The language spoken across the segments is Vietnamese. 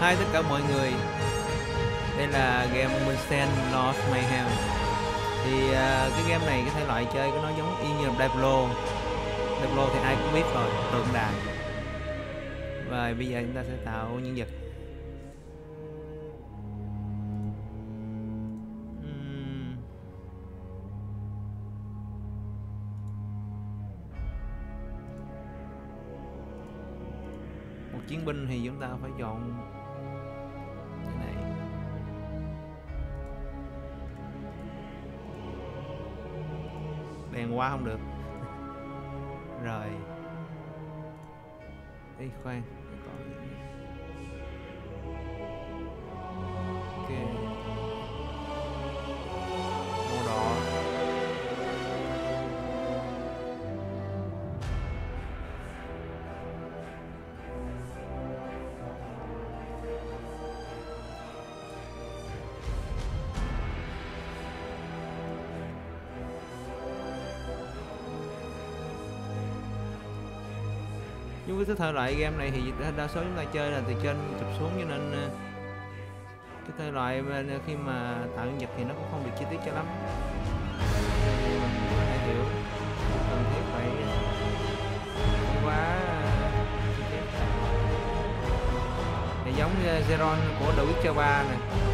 Hi tất cả mọi người. Đây là game Winston Lost Mayhem. Thì uh, cái game này cái thể loại chơi của nó giống y như Diablo. Diablo thì ai cũng biết rồi, tượng đài. Và bây giờ chúng ta sẽ tạo nhân vật. Một chiến binh thì chúng ta phải chọn đèn quá không được. Rồi. Đi khoan. Cái thể loại game này thì đa, số chúng ta chơi là từ trên chụp xuống cho nên ờ, cái thể loại khi mà tạo nhân vật thì nó cũng không được chi tiết cho lắm. Thì mình có thể hiểu. Cần thiết phải quá ờ, chi tiết. Thì giống như Zeron của The Witcher 3 này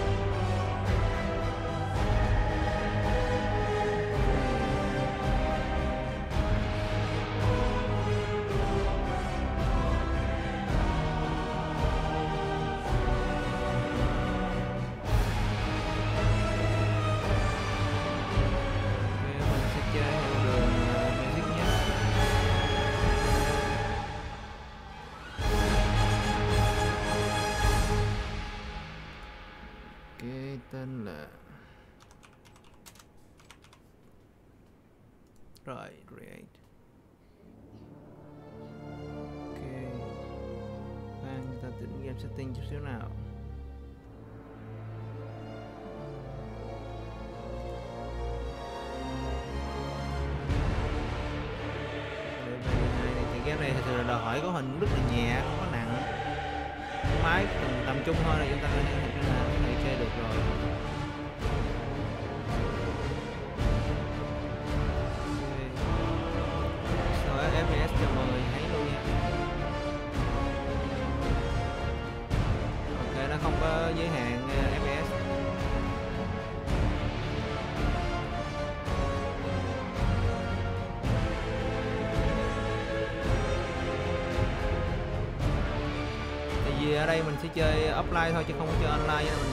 chơi offline thôi chứ không có chơi online.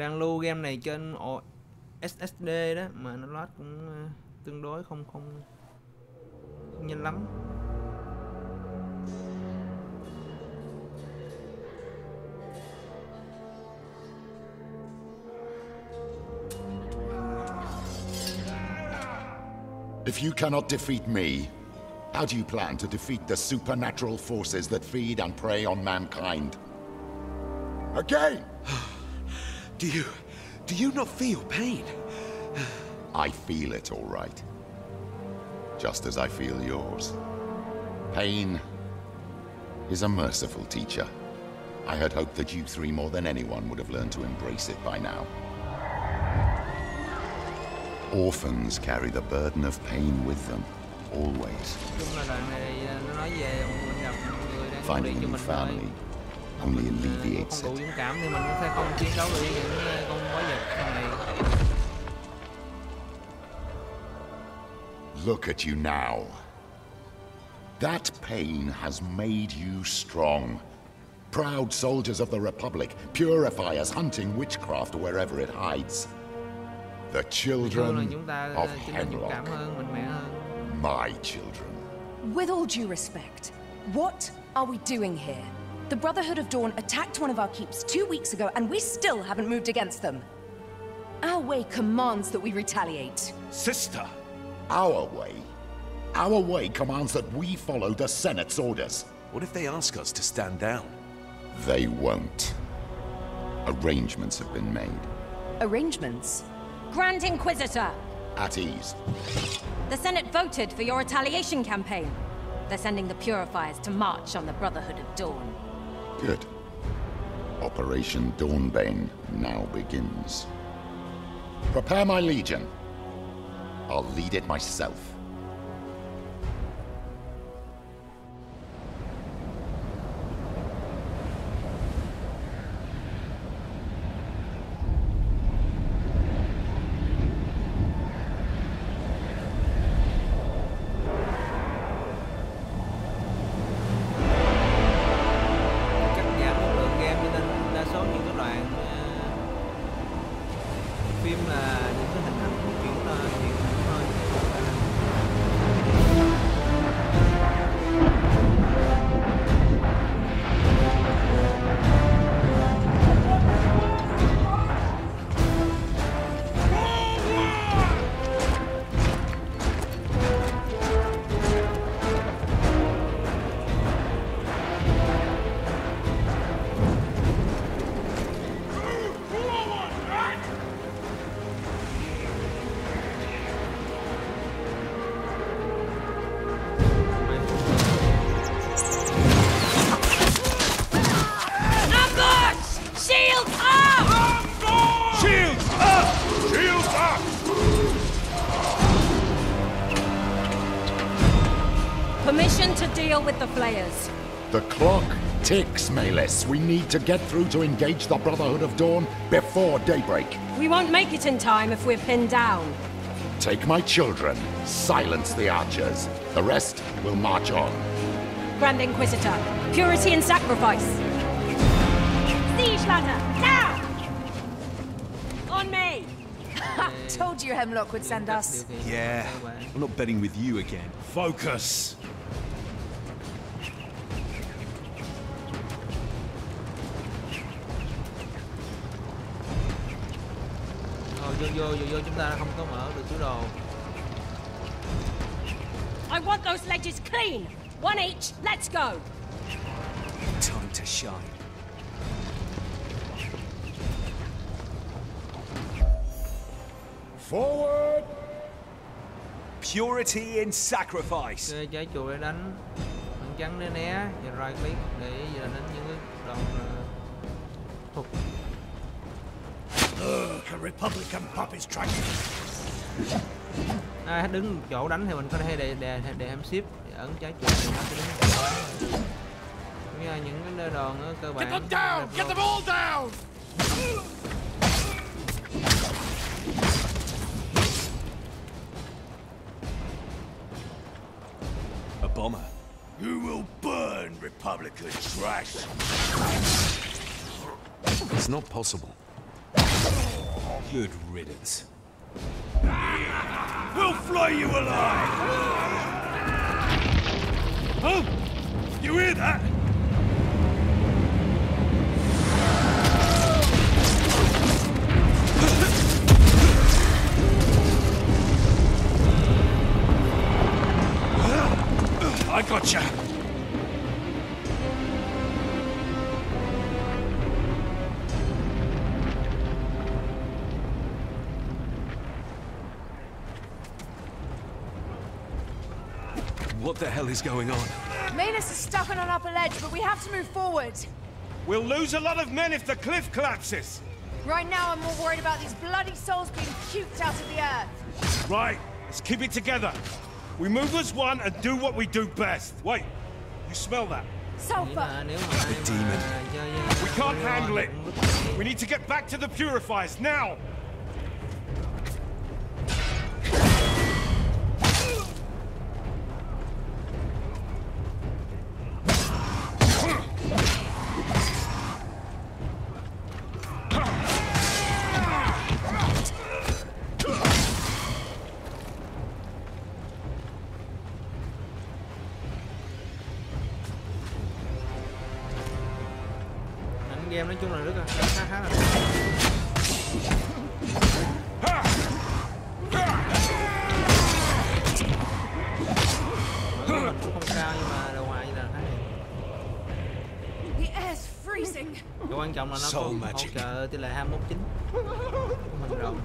Đang lưu game này trên SSD đó mà nó load cũng ờ, tương đối không không, không nhanh lắm If you cannot defeat me, how do you plan to defeat the supernatural forces that feed and prey on mankind? Again! Do you... do you not feel pain? I feel it all right. Just as I feel yours. Pain is a merciful teacher. I had hoped that you three more than anyone would have learned to embrace it by now. Orphans carry the burden of pain with them, always. Finding new family only mình ờ, alleviates không đủ it. dũng cảm thì mình cũng sẽ không chiến đấu được với những ờ, con quái vật sau này Look at you now. That pain has made you strong. Proud soldiers of the Republic, purifiers hunting witchcraft wherever it hides. The chung là children chúng ta of ờ, trở nên dũng cảm Hemlock, hơn mạnh mẽ hơn my children. With all due respect, what are we doing here? The Brotherhood of Dawn attacked one of our keeps two weeks ago, and we still haven't moved against them. Our way commands that we retaliate. Sister! Our way? Our way commands that we follow the Senate's orders. What if they ask us to stand down? They won't. Arrangements have been made. Arrangements? Grand Inquisitor! At ease. The Senate voted for your retaliation campaign. They're sending the Purifiers to march on the Brotherhood of Dawn. Good. Operation Dawnbane now begins. Prepare my legion. I'll lead it myself. Permission to deal with the Flayers. The clock ticks, Malus. We need to get through to engage the Brotherhood of Dawn before daybreak. We won't make it in time if we're pinned down. Take my children. Silence the archers. The rest will march on. Grand Inquisitor, purity and sacrifice. Siege ladder, now! On me! Told you Hemlock would send us. Yeah. I'm not betting with you again. Focus! Vô vô vô vô chúng ta không có mở được túi đồ I want those ledges clean! One each, let's go! Time to shine. Forward! Purity in sacrifice. ok trái chuột để đánh trắng để né và right click để giờ đánh những cái đoạn ờ, phục Look, a Republican pup is trying ai đứng chỗ đánh thì mình có thể để để để em ship để ấn trái chuột thì nó sẽ đứng chỗ đó. Cũng như là những cái nơi đòn cơ bản Get them down! Get them all down! A bomber. You will burn, Republican trash! It's not possible. Good riddance. We'll fly you alive! Oh! You hear that? I gotcha! What the hell is going on? Manus is stuck on an upper ledge, but we have to move forward. We'll lose a lot of men if the cliff collapses! Right now, I'm more worried about these bloody souls being puked out of the earth. Right, let's keep it together. We move as one and do what we do best. Wait, you smell that? Sulfur! là nếu mà ai demon. mà chơi với We can't handle it. cũng rất là We need to get back to the purifiers now! Tỷ lệ 21 chín mình rộng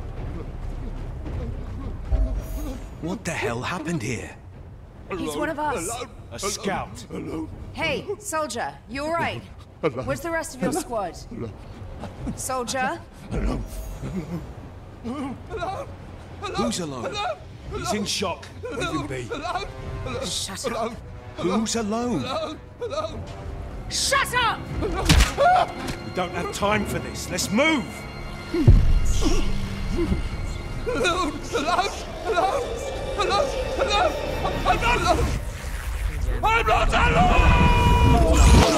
What the hell happened here? He's one of us. A scout. Hey, soldier, you alright? Where's the rest of your squad? Soldier? Who's alone? He's in shock. Leave him be. Shut up. Who's alone? Shut up! We don't have time for this. Let's move. I'm not alone!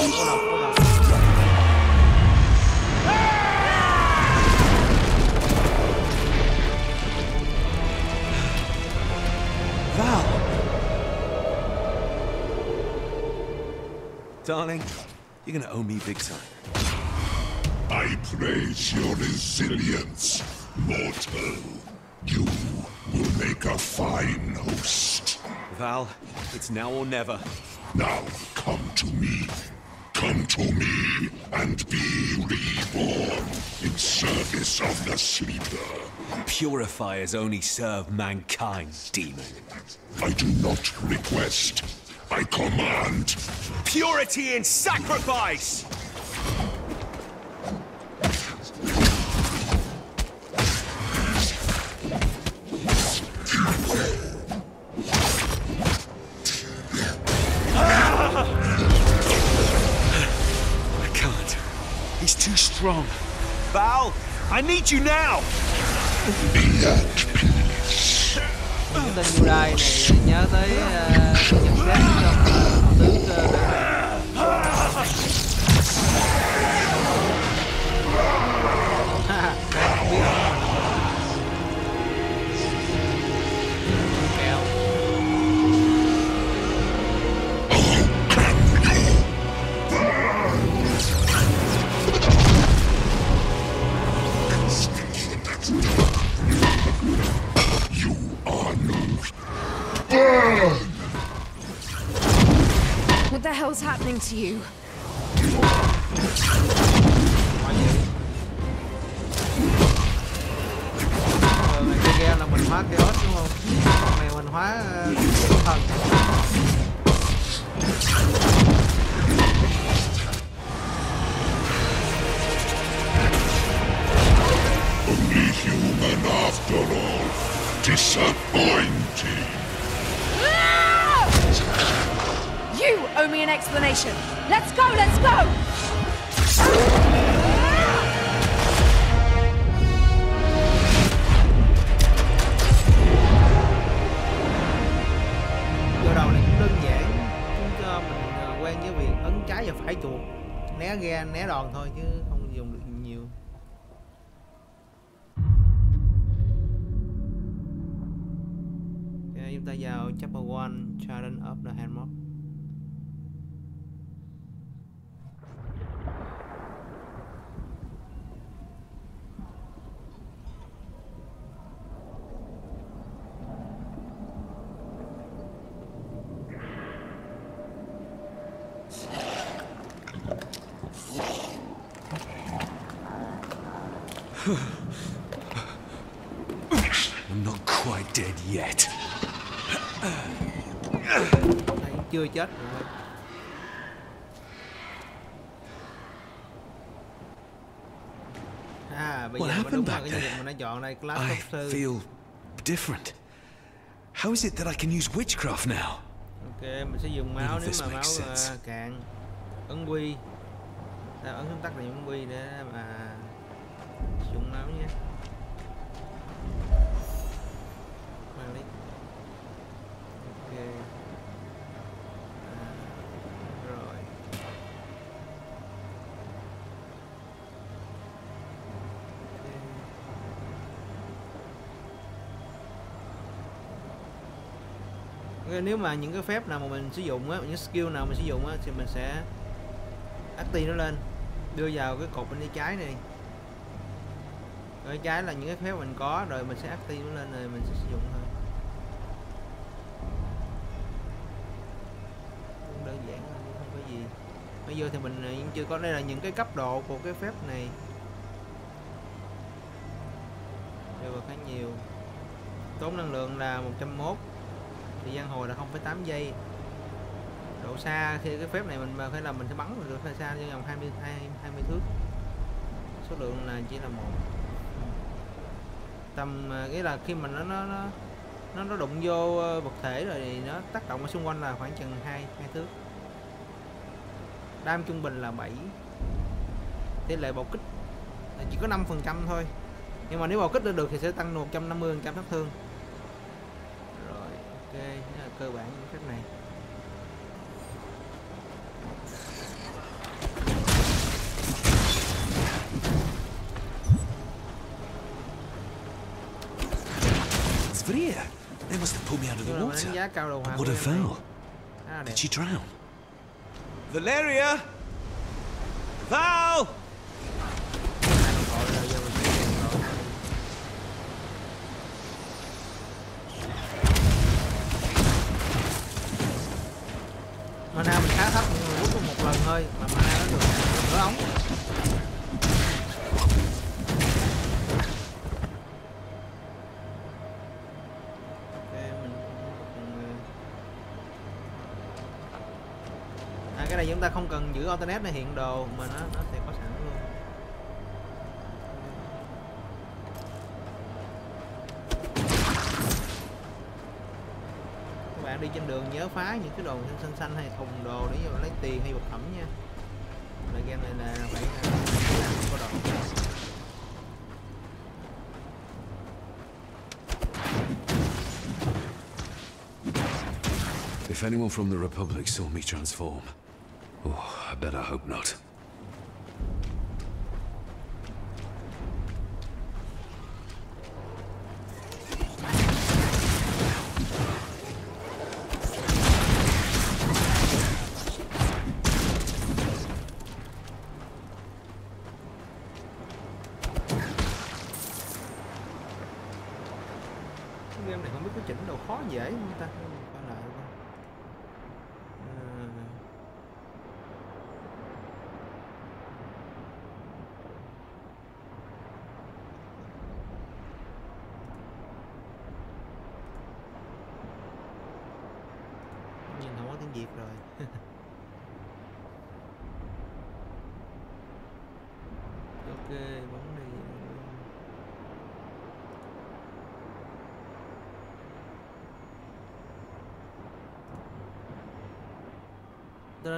Val! Darling, you're gonna owe me big time. I praise your resilience, mortal. You will make a fine host. Val, it's now or never. Now come to me. Come to me and be reborn in service of the Sleeper. Purifiers only serve mankind, demon. I do not request. I command. Purity and sacrifice! I can't. He's too strong. Val, I need you now! Be at peace. Cái tên Jurai này nhớ tới ờ, uh, nhận xét trong uh, tướng uh, What the hell's happening to you? Game này thần only human after all. Disappointing. You owe me an explanation. Let's go, let's go! Đầu này cũng đơn giản Chúng cho mình ờ, quen với việc ấn trái và phải chuột Né ghe, né đòn thôi chứ không ta vào chapter 1 Challenge of the Handmock I'm not quite dead yet. Thấy chưa chết rồi À, bây What giờ đúng là back cái there? vật mình đã chọn đây Class I feel different. How is it that I can use witchcraft now? Ok, mình sẽ dùng máu nếu mà máu sense. cạn Ấn quy Ta ấn xuống tắt là ấn quy để mà sử dụng máu nhé Mang đi Ok à, Rồi Ok, nếu mà những cái phép nào mà mình sử dụng á, những skill nào mình sử dụng á thì mình sẽ active nó lên. Đưa vào cái cột bên tay trái này. Bên trái là những cái phép mình có rồi mình sẽ active nó lên rồi mình sẽ sử dụng thôi. Đơn giản thôi không có gì. Bây giờ thì mình à, chưa có đây là những cái cấp độ của cái phép này. Đều khá nhiều. Tốn năng lượng là 101 thời gian hồi là 0,8 giây. Độ xa khi cái phép này mình phải là mình sẽ bắn được hơi xa trong vòng 20 20 thước. Số lượng là chỉ là một. Tầm à, nghĩa là khi mà nó nó nó nó, đụng vô ờ, vật thể rồi thì nó tác động ở xung quanh là khoảng chừng hai hai thước. Đam trung bình là 7 tỷ lệ bạo kích chỉ có 5 phần trăm thôi. Nhưng mà nếu bạo kích lên được thì sẽ tăng 150 phần trăm sát thương ok đó là cơ bản những phép này Svria! They must have pulled me out of Tức the là mình đánh water. giá cao đầu But hòa what của a game này. foul. Khá là đẹp. Did she drown? Valeria! Val! Chữ internet này alternate hiện đồ mà nó nó sẽ có sẵn luôn. Các bạn đi trên đường nhớ phá những cái đồ xanh xanh hay thùng đồ để vô lấy tiền hay vật phẩm nha. Là game này là phải à, làm có đồ If anyone from the Republic saw me transform, oh, I better hope not.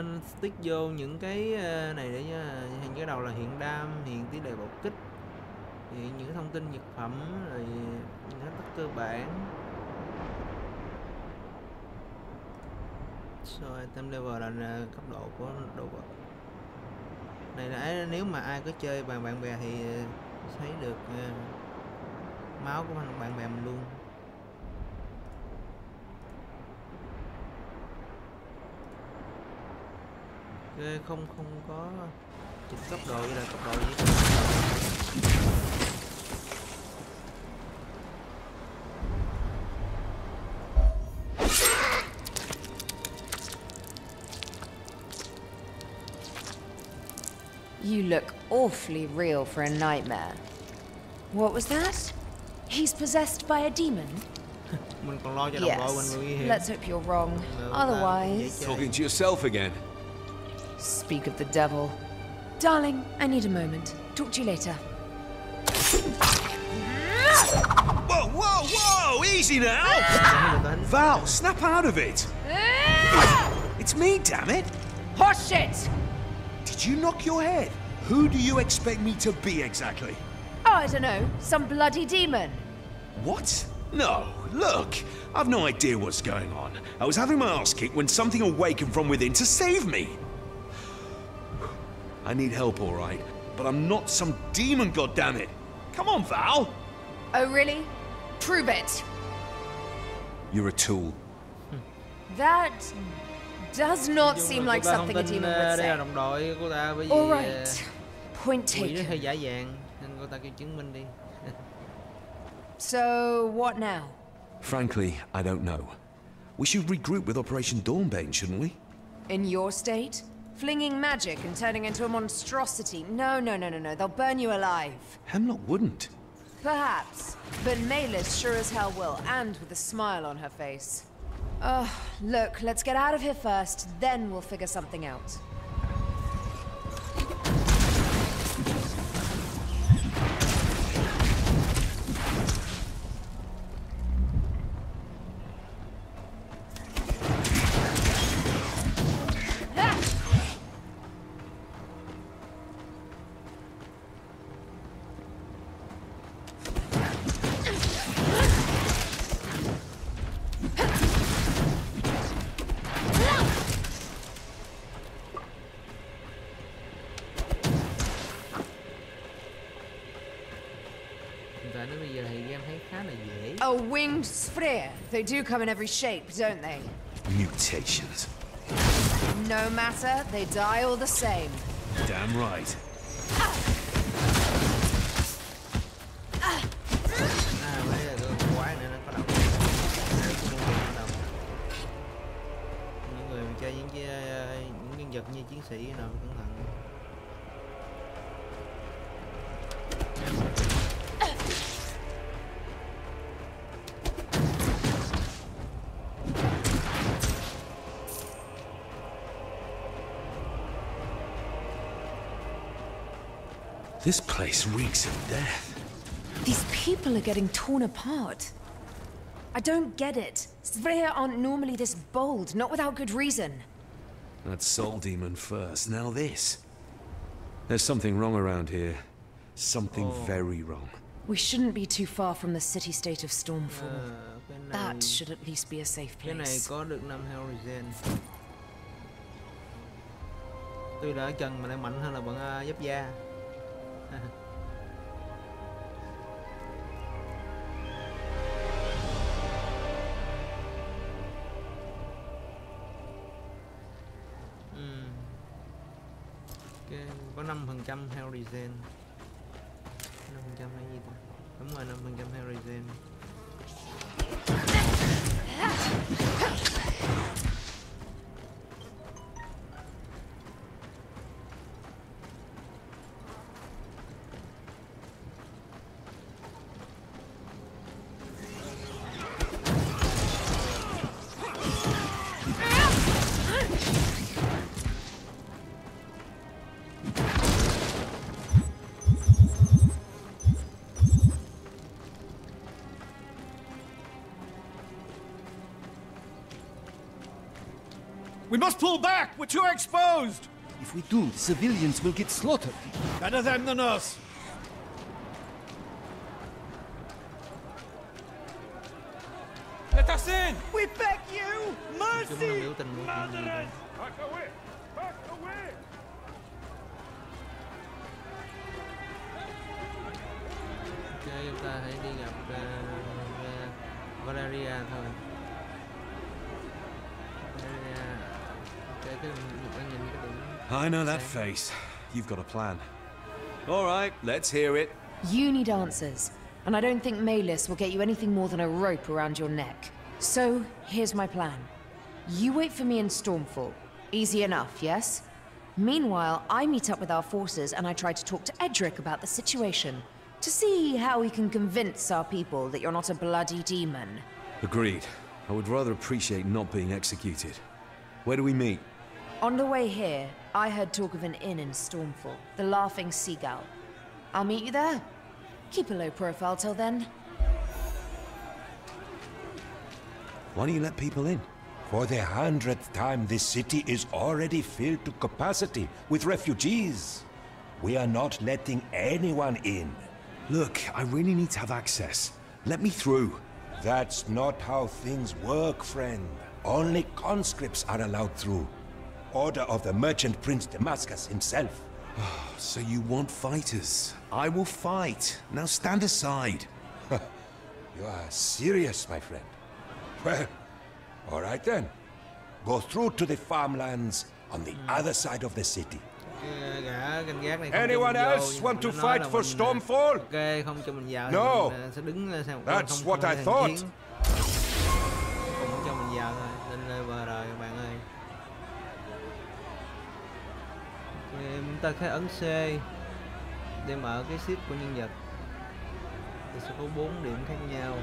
Nên stick vô những cái ờ, này để hình cái đầu là hiện đam, hiện tỷ lệ bạo kích hiện những thông tin nhật phẩm, rồi những cái cơ bản. Rồi item level là cấp độ của đồ vật. Này là nếu mà ai có chơi bằng bạn bè thì thấy được ờ, máu của bạn bè mình luôn. Ok, không không có chỉnh cấp độ vậy là cấp độ gì You look awfully real for a nightmare. What was that? He's possessed by a demon? mình còn lo cho đồng đội mình Yes. Let's hope you're wrong. Được, ta cũng dễ Otherwise, chơi. Talking to yourself again. Speak of the devil. Darling, I need a moment. Talk to you later. Whoa, whoa, whoa! Easy now! Đánh. Val, snap out of it! It's me, damn it! Horseshit! Did you knock your head? Who do you expect me to be exactly? Oh, I don't know. Some bloody demon. What? No, look, I've no idea what's going on. I was having my ass kicked when something awakened from within to save me. I need help, all right, but I'm not some demon, goddammit. Come on, Val. Oh, really? Prove it. You're a tool. That does not Nói seem like something a demon would đây là say. đồng đội của ta bởi vì All ờ, right. Point taken. hơi giả dạng nên cô ta kêu chứng minh đi So, what now? Frankly, I don't know. We should regroup with Operation Dawnbane, shouldn't we? In your state? Flinging magic and turning into a monstrosity? No, no, no, no, no. They'll burn you alive. Hemlock wouldn't. Perhaps. But Malis sure as hell will, and with a smile on her face. Oh, look, let's get out of here first, then we'll figure something out. A winged sphere. They do come in every shape, don't they? Mutations. No matter, they die all the same. Damn right. This place reeks of death. These people are getting torn apart. I don't get it. Sphere aren't normally this bold, not without good reason. That soul demon first, now this. There's something wrong around here. Something oh. very wrong. We shouldn't be too far from the city-state of Stormfall. Ờ, cái này That should at least be a safe place. có được năm tuy là chân mà lại mạnh hơn là bọn ờ, giáp da Ừ. có 5 phần trăm heo regen 5 phần trăm là gì ta? Đúng rồi 5% Hellraiser regen must pull back! We're too exposed! If we do, the civilians will get slaughtered. Better them than us! I know that face. You've got a plan. All right, let's hear it. You need answers, and I don't think Malis will get you anything more than a rope around your neck. So, here's my plan. You wait for me in Stormfall. Easy enough, yes? Meanwhile, I meet up with our forces and I try to talk to Edric about the situation. To see how we can convince our people that you're not a bloody demon. Agreed. I would rather appreciate not being executed. Where do we meet? On the way here, I heard talk of an inn in Stormfall, the Laughing Seagull. I'll meet you there. Keep a low profile till then. Why don't you let people in? For the hundredth time, this city is already filled to capacity with refugees. We are not letting anyone in. Look, I really need to have access. Let me through. That's not how things work, friend. Only conscripts are allowed through. Order of the merchant prince Damascus himself. Ah, so you want fighters? I will fight. Now stand aside. You are serious, my friend. Well, all right then. Go through to the farmlands on the other side of the city. Cái gã canh gác này không cho Anyone else want to fight là for mình, à, Stormfall? ok không cho mình vào thì No. mình, à, sẽ đứng sang That's what I thought. Chúng ta khai ấn C. Để mở cái ship của nhân vật. Thì sẽ có 4 điểm khác nhau.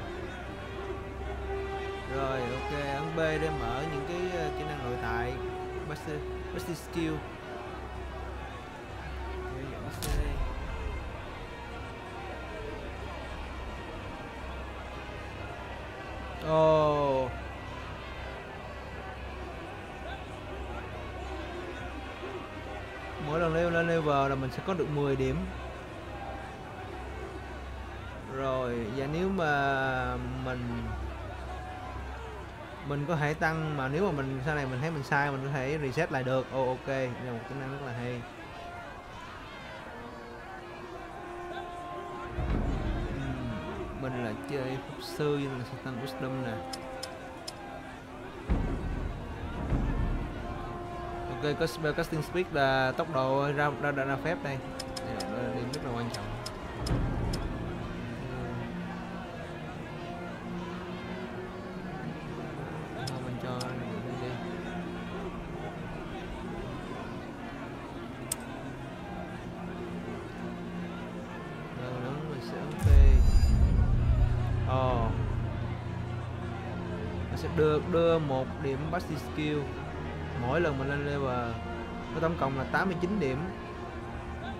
Rồi, ok ấn B để mở những cái ờ, kỹ năng nội tại. Master master skill. Oh Mỗi lần leo lên level là mình sẽ có được 10 điểm. Rồi và nếu mà mình mình có thể tăng mà nếu mà mình sau này mình thấy mình sai mình có thể reset lại được. Oh, ok là một tính năng rất là hay. Mình là chơi pháp sư nên là sẽ tăng wisdom nè. Cái có casting speed là tốc độ ra ra ra, ra phép đây. Là điểm rất là quan trọng. Mình cho sẽ ấn ờ. Nó sẽ được đưa một điểm Basti skill. Mỗi lần mình lên level Có tổng cộng là 89 điểm. À.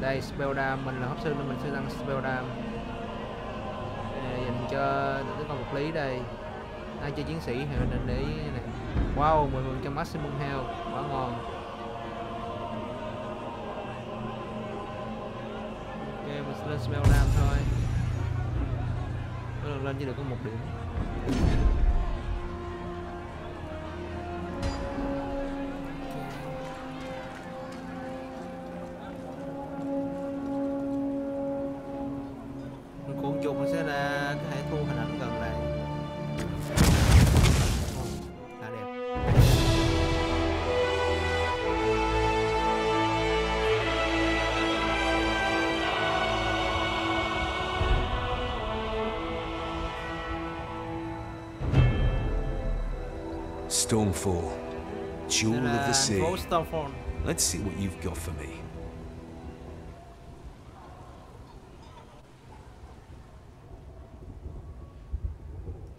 Đây spell dam, mình là hấp sư nên mình sẽ tăng spell dam. Dành cho cái con vật lý đây. Ai chơi chiến sĩ thì nên để ý này. Wow 10 phần trăm maximum health, quá ngon. Lên smell lam thôi. Mỗi lần lên chỉ được có một điểm. Mình cuộn chuột mình sẽ ra. Stormfall. Jewel Đây of the sea. Let's see what you've got for me.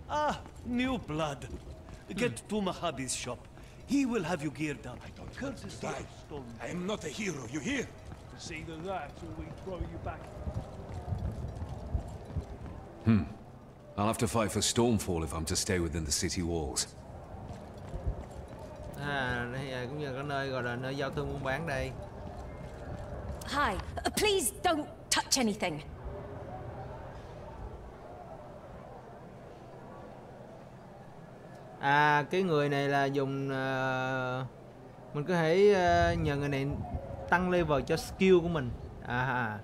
Ah, new blood. Get to Mahabi's shop. He will have you geared up. Courtesy of Stone. I am not a hero, you hear? It's either that or we throw you back. Hmm. I'll have to fight for Stormfall if I'm to stay within the city walls. Nơi gọi là nơi giao thương buôn bán đây Hi. Uh, please don't touch anything. à cái người này là dùng ờ, mình có thể ờ, nhờ người này tăng level cho skill của mình à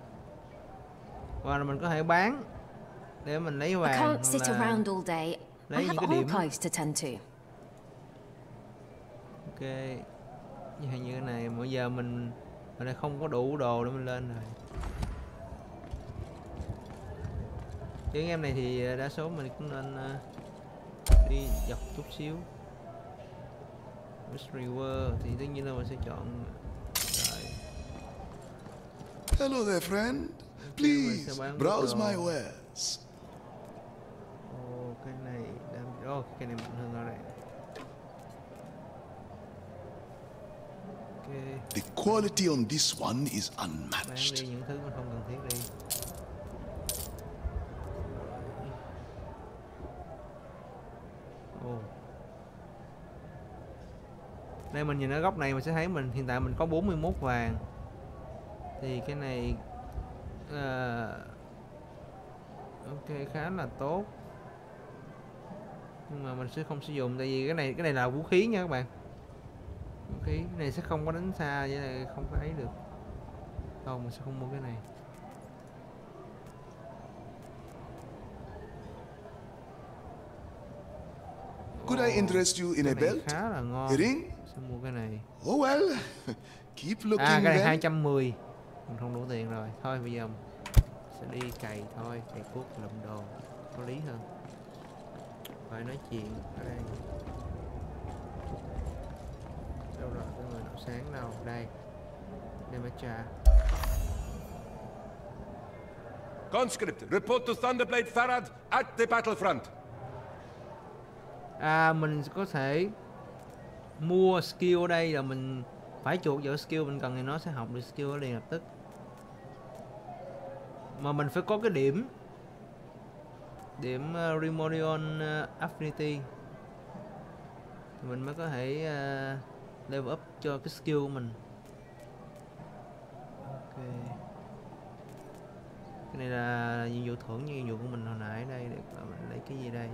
và mình có thể bán để mình lấy I vàng can't hoặc sit around all day. I lấy have cái điểm. archives to tend to. ok như hay như cái này bây giờ mình mình lại không có đủ đồ để mình lên rồi. Những em này thì đa số mình cũng nên ờ, đi dọc chút xíu. Mystery World thì tất nhiên là mình sẽ chọn rồi Hello there, friend. Please, browse my wares. Ồ, cái này đam oh, cái này mạnh hơn ở đây ok The quality on this one is unmatched. đây mình nhìn ở góc này mình sẽ thấy mình hiện tại mình có 41 vàng. Thì cái này ờ, ok khá là tốt. Nhưng mà mình sẽ không sử dụng tại vì cái này cái này là vũ khí nha các bạn cái này sẽ không có đánh xa vậy là không có ấy được. Không mình sẽ không mua cái này. Could I interest you in a belt? ngon. Earring? sẽ mua cái này. Oh well, keep looking à cái này then. 210 mình không đủ tiền rồi. Thôi bây giờ sẽ đi cày thôi. Cày cuốc lụm đồ. Có lý hơn. Phải nói chuyện ở đây đâu rồi cái người nào sáng đâu đây? Demetra Conscript, report to Thunderblade Farad at the battlefront. à mình có thể mua skill ở đây là mình phải chuột vào skill mình cần thì nó sẽ học được skill liền lập tức. Mà mình phải có cái điểm điểm uh, Remodion uh, Affinity. Thì mình mới có thể uh, level up cho cái skill của mình. Ok. Cái này là nhiệm vụ thưởng như nhiệm vụ của mình hồi nãy đây để mình lấy cái gì đây?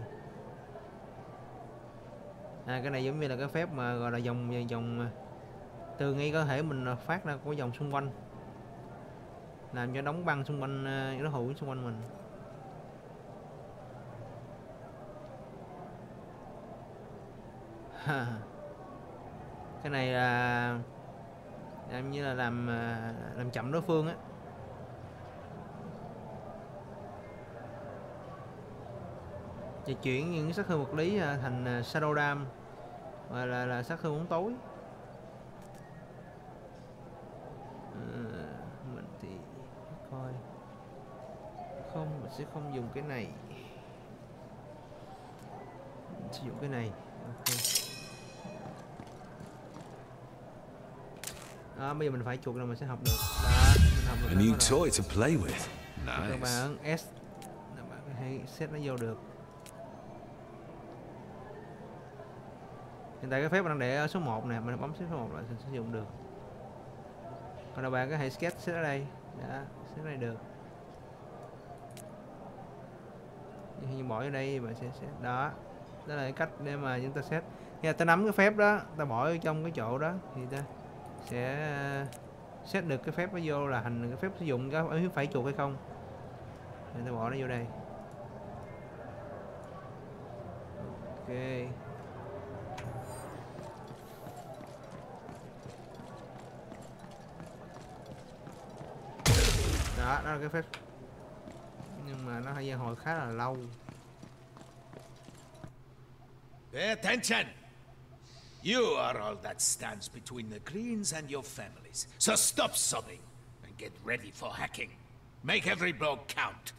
À cái này giống như là cái phép mà gọi là vòng vòng từ ngay có thể mình phát ra của vòng xung quanh. Làm cho đóng băng xung quanh à, nó hữu xung quanh mình. Ha cái này là làm như là làm à, làm chậm đối phương á. Và chuyển những sát thương vật lý à, thành à, shadow dam và là là sát thương bóng tối. Mình thì coi. Không, mình sẽ không dùng cái này. Mình sẽ dùng cái này. Ok. Đó bây giờ mình phải chuột là mình sẽ học được. Đó mình học được A new rồi. toy to play with. các Nice. bạn S. Các bạn thể set nó vô được. Hiện tại cái phép đang để ở số 1 nè mình bấm số 1 là sẽ sử dụng được. Còn các bạn có thể sketch set ở đây. Đã set đây được. Như bỏ vô đây bạn sẽ set. Đó đó là cái cách để mà chúng ta set. Khi ta nắm cái phép đó ta bỏ vô trong cái chỗ đó thì ta sẽ uh, xét được cái phép nó vô là hành cái phép sử dụng có ấn phải chuột hay không. Nên tôi bỏ nó vô đây. Ok. Đó đó là cái phép. Nhưng mà nó thời gian hồi khá là lâu. Pay attention! You are all that stands between the Greens and your families. So stop sobbing and get ready for hacking. Make every blow count.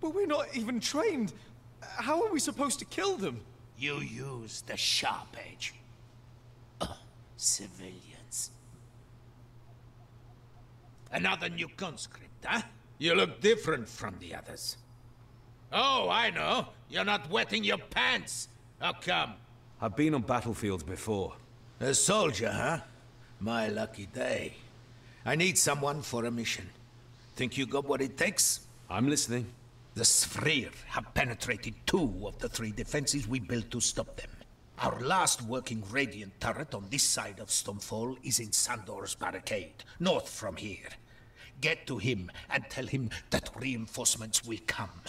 But we're not even trained. How are we supposed to kill them? You use the sharp edge. Ugh, civilians. Another new conscript, huh? You look different from the others. Oh, I know. You're not wetting your pants. How come? I've been on battlefields before. A soldier, huh? My lucky day. I need someone for a mission. Think you got what it takes? I'm listening. The Sfrir have penetrated two of the three defenses we built to stop them. Our last working Radiant turret on this side of Stonefall is in Sandor's barricade, north from here. Get to him and tell him that reinforcements will come.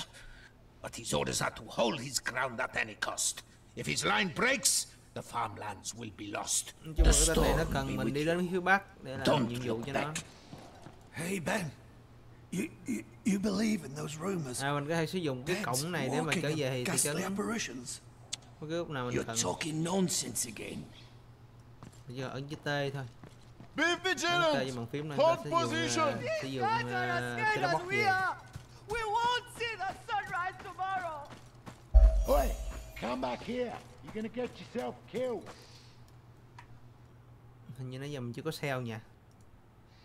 But his orders are to hold his ground at any cost. If his line breaks, the farmlands will be lost. chung The tên này nó storm cần be mình with đi you. đến phía bắc để làm Don't nhiệm vụ look cho nó back. Hey, Ben. You, you, you believe in those rumors? à mình có thể sử dụng cái cổng này để mà trở về thị ghastly trấn cái lúc nào mình You're cần talking nonsense again. bây giờ ấn chữ T thôi Be vigilant! với bàn phím này Hold ta sử dụng position! sử dụng uh, teleport về We won't see the sunrise tomorrow! Oi, come back here. You're gonna get yourself killed. hình như nãy giờ mình chưa có sale nha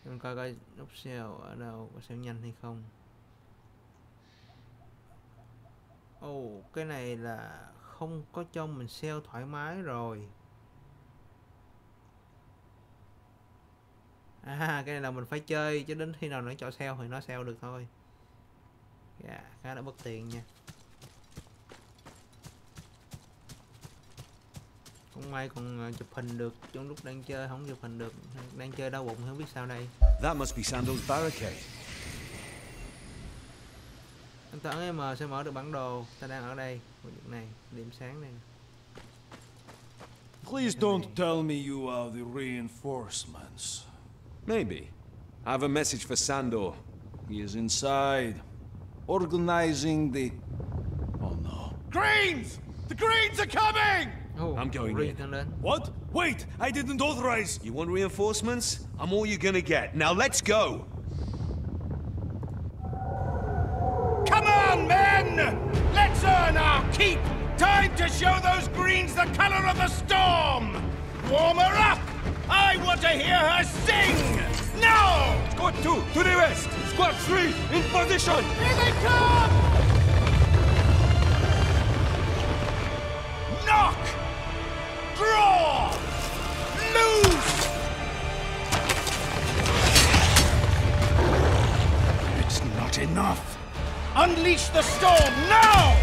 mình coi coi nút sale ở đâu có sale nhanh hay không. Ồ oh, cái này là không có cho mình sale thoải mái rồi. À cái này là mình phải chơi cho đến khi nào nó cho sale thì nó sale được thôi. Dạ khá là bất tiện nha. Không may còn ờ, chụp hình được trong lúc đang chơi không chụp hình được đang chơi đau bụng không biết sao đây That must be Sandor's barricade. anh tưởng em ờ, sẽ mở được bản đồ ta đang ở đây khu vực này điểm sáng này Please don't tell me you are the reinforcements. Maybe. I have a message for Sandor. He is inside, organizing the... Oh no. Greens! The Greens are coming! Oh, I'm going in. What? Wait, I didn't authorize. You want reinforcements? I'm all you're gonna get. Now let's go! Come on, men! Let's earn our keep! Time to show those greens the color of the storm! Warm her up! I want to hear her sing! Now! Squad 2, to the west! Squad 3, in position! Here they come! Enough! Unleash the storm now!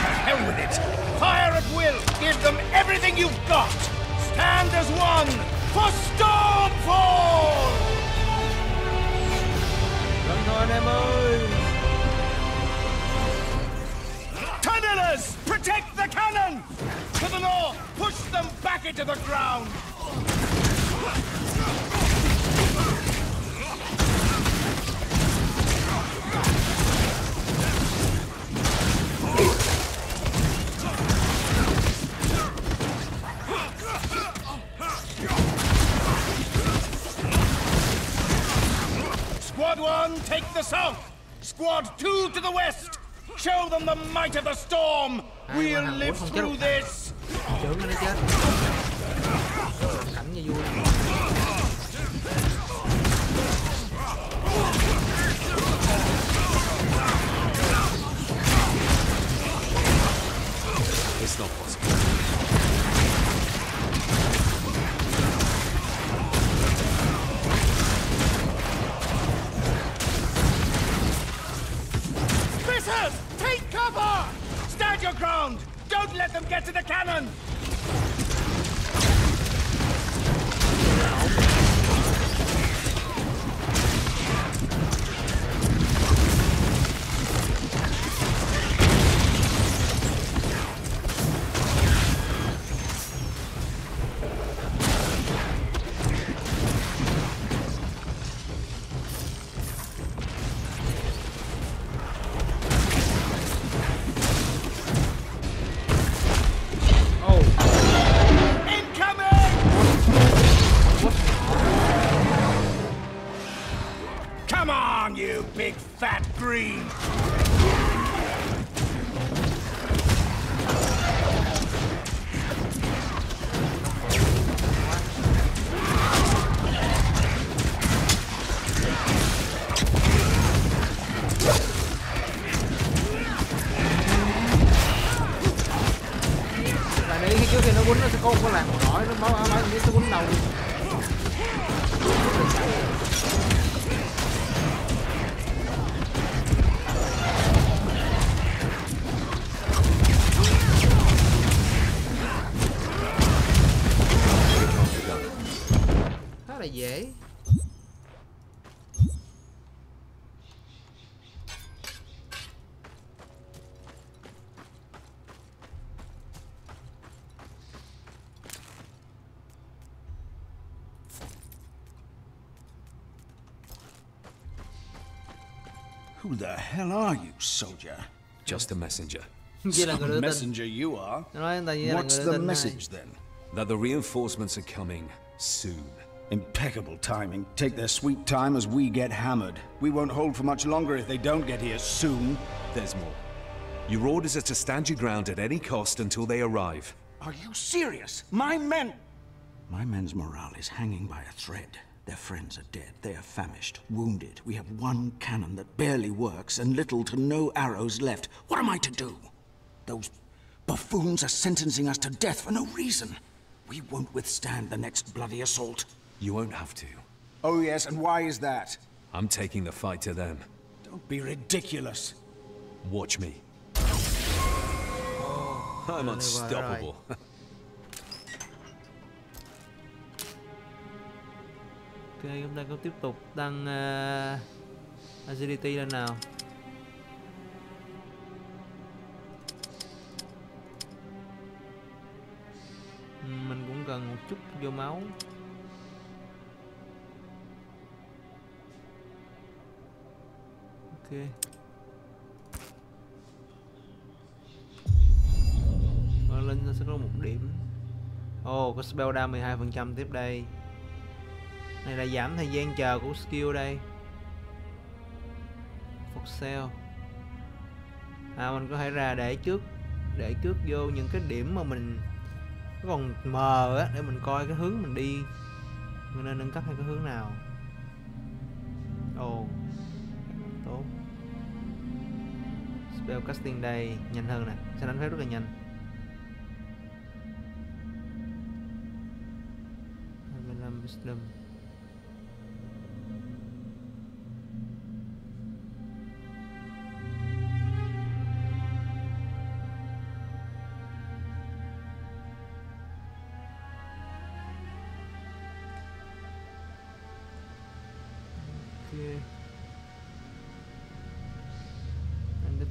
To hell with it! Fire at will! Give them everything you've got! Stand as one for Stormfall! Protect the cannon! To the north! Push them back into the ground! Squad 1, take the south! Squad 2 to the west! Show them the might of the storm! Hai We'll live bốn không chết through this! trưởng nó chết cảnh như vui It's not possible. Missers! Take Stand your ground! Don't let them get to the cannon! Who the hell are you, soldier? Just a messenger. Chỉ là người đưa Some messenger you are. Nó nói tại vì là người What's the message then? That the reinforcements are coming soon. Impeccable timing. Take their sweet time as we get hammered. We won't hold for much longer if they don't get here soon. There's more. Your orders are to stand your ground at any cost until they arrive. Are you serious? My men... My men's morale is hanging by a thread. Their friends are dead. They are famished, wounded. We have one cannon that barely works and little to no arrows left. What am I to do? Those buffoons are sentencing us to death for no reason. We won't withstand the next bloody assault. You won't have to. Oh, yes, and why is that? I'm taking the fight to them. Don't be ridiculous. Watch me. I'm unstoppable. Ok, chúng ta có tiếp tục tăng uh, ờ, agility lên nào. Mình cũng cần một chút vô máu. Ok. Và lên sẽ có một điểm. Ồ, oh, có spell down 12% tiếp đây này là giảm thời gian chờ của skill đây. Phục sale. À mình có thể ra để trước để trước vô những cái điểm mà mình còn mờ á để mình coi cái hướng mình đi. Mình nên nâng cấp hay cái hướng nào? Ồ oh, tốt. Spell casting đây nhanh hơn nè. Sẽ đánh phép rất là nhanh. Mình làm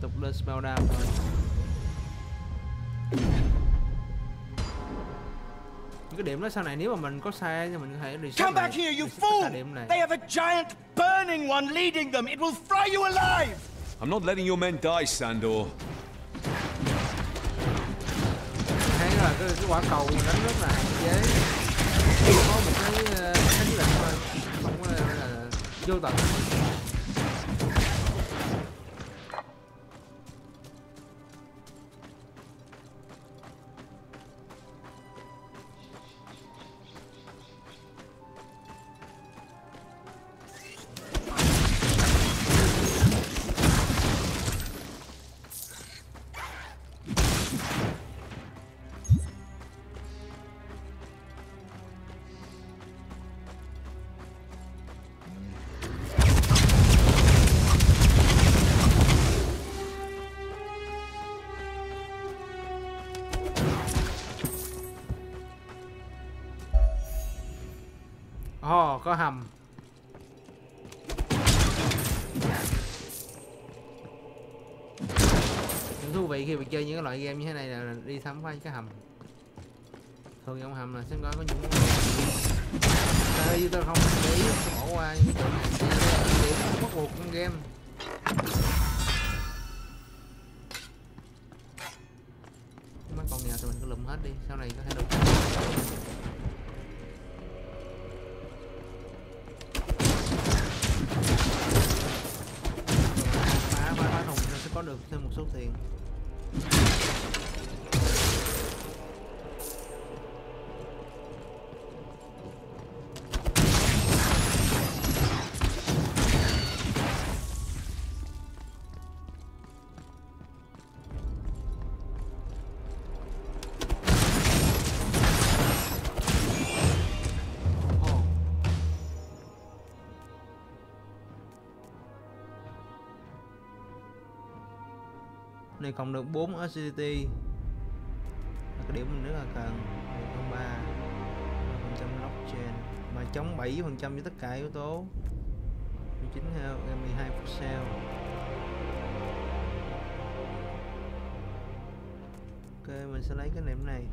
wisdom lên spell down thôi những cái điểm đó sau này nếu mà mình có sai thì mình có thể reset Come back here, you fool! They have a giant burning one leading them. It will fry you alive. I'm not letting your men die, Sandor. Thấy là cái, cái quả cầu đánh rất là hạn chế. Là vô chơi những cái loại game như thế này là đi khám phá cái hầm. Thường trong hầm là sẽ có có những như tôi không để ý bỏ qua những chỗ này. Điểm bắt buộc trong game. Mấy con nhà tụi mình cứ lụm hết đi, sau này có thể được. Phá phá thùng là sẽ có được thêm một số tiền. Này cộng được 4 agility cái điểm mình rất là cần. 103 phần trăm blockchain mà chống 7 phần trăm với tất cả yếu tố. 19 heo 12 phút sao ok, mình sẽ lấy cái điểm này.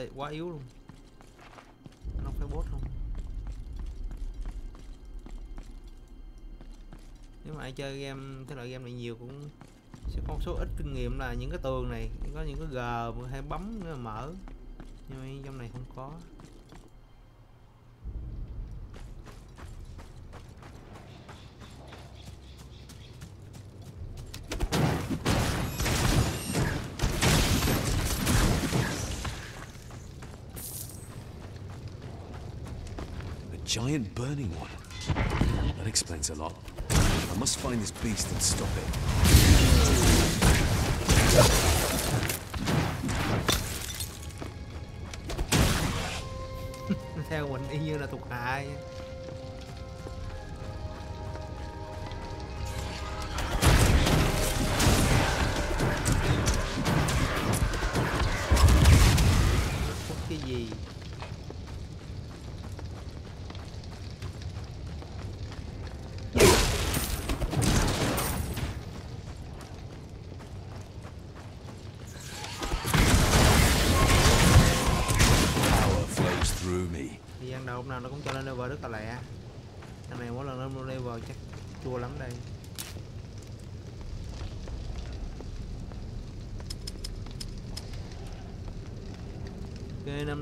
Tệ quá yếu luôn. Nó phải bốt không nếu mà ai chơi game, cái loại game này nhiều cũng sẽ có một số ít kinh nghiệm là những cái tường này, có những cái g hay bấm mở. Nhưng mà trong này không có. Giant burning one. That explains a lot. I must find this beast and stop it. theo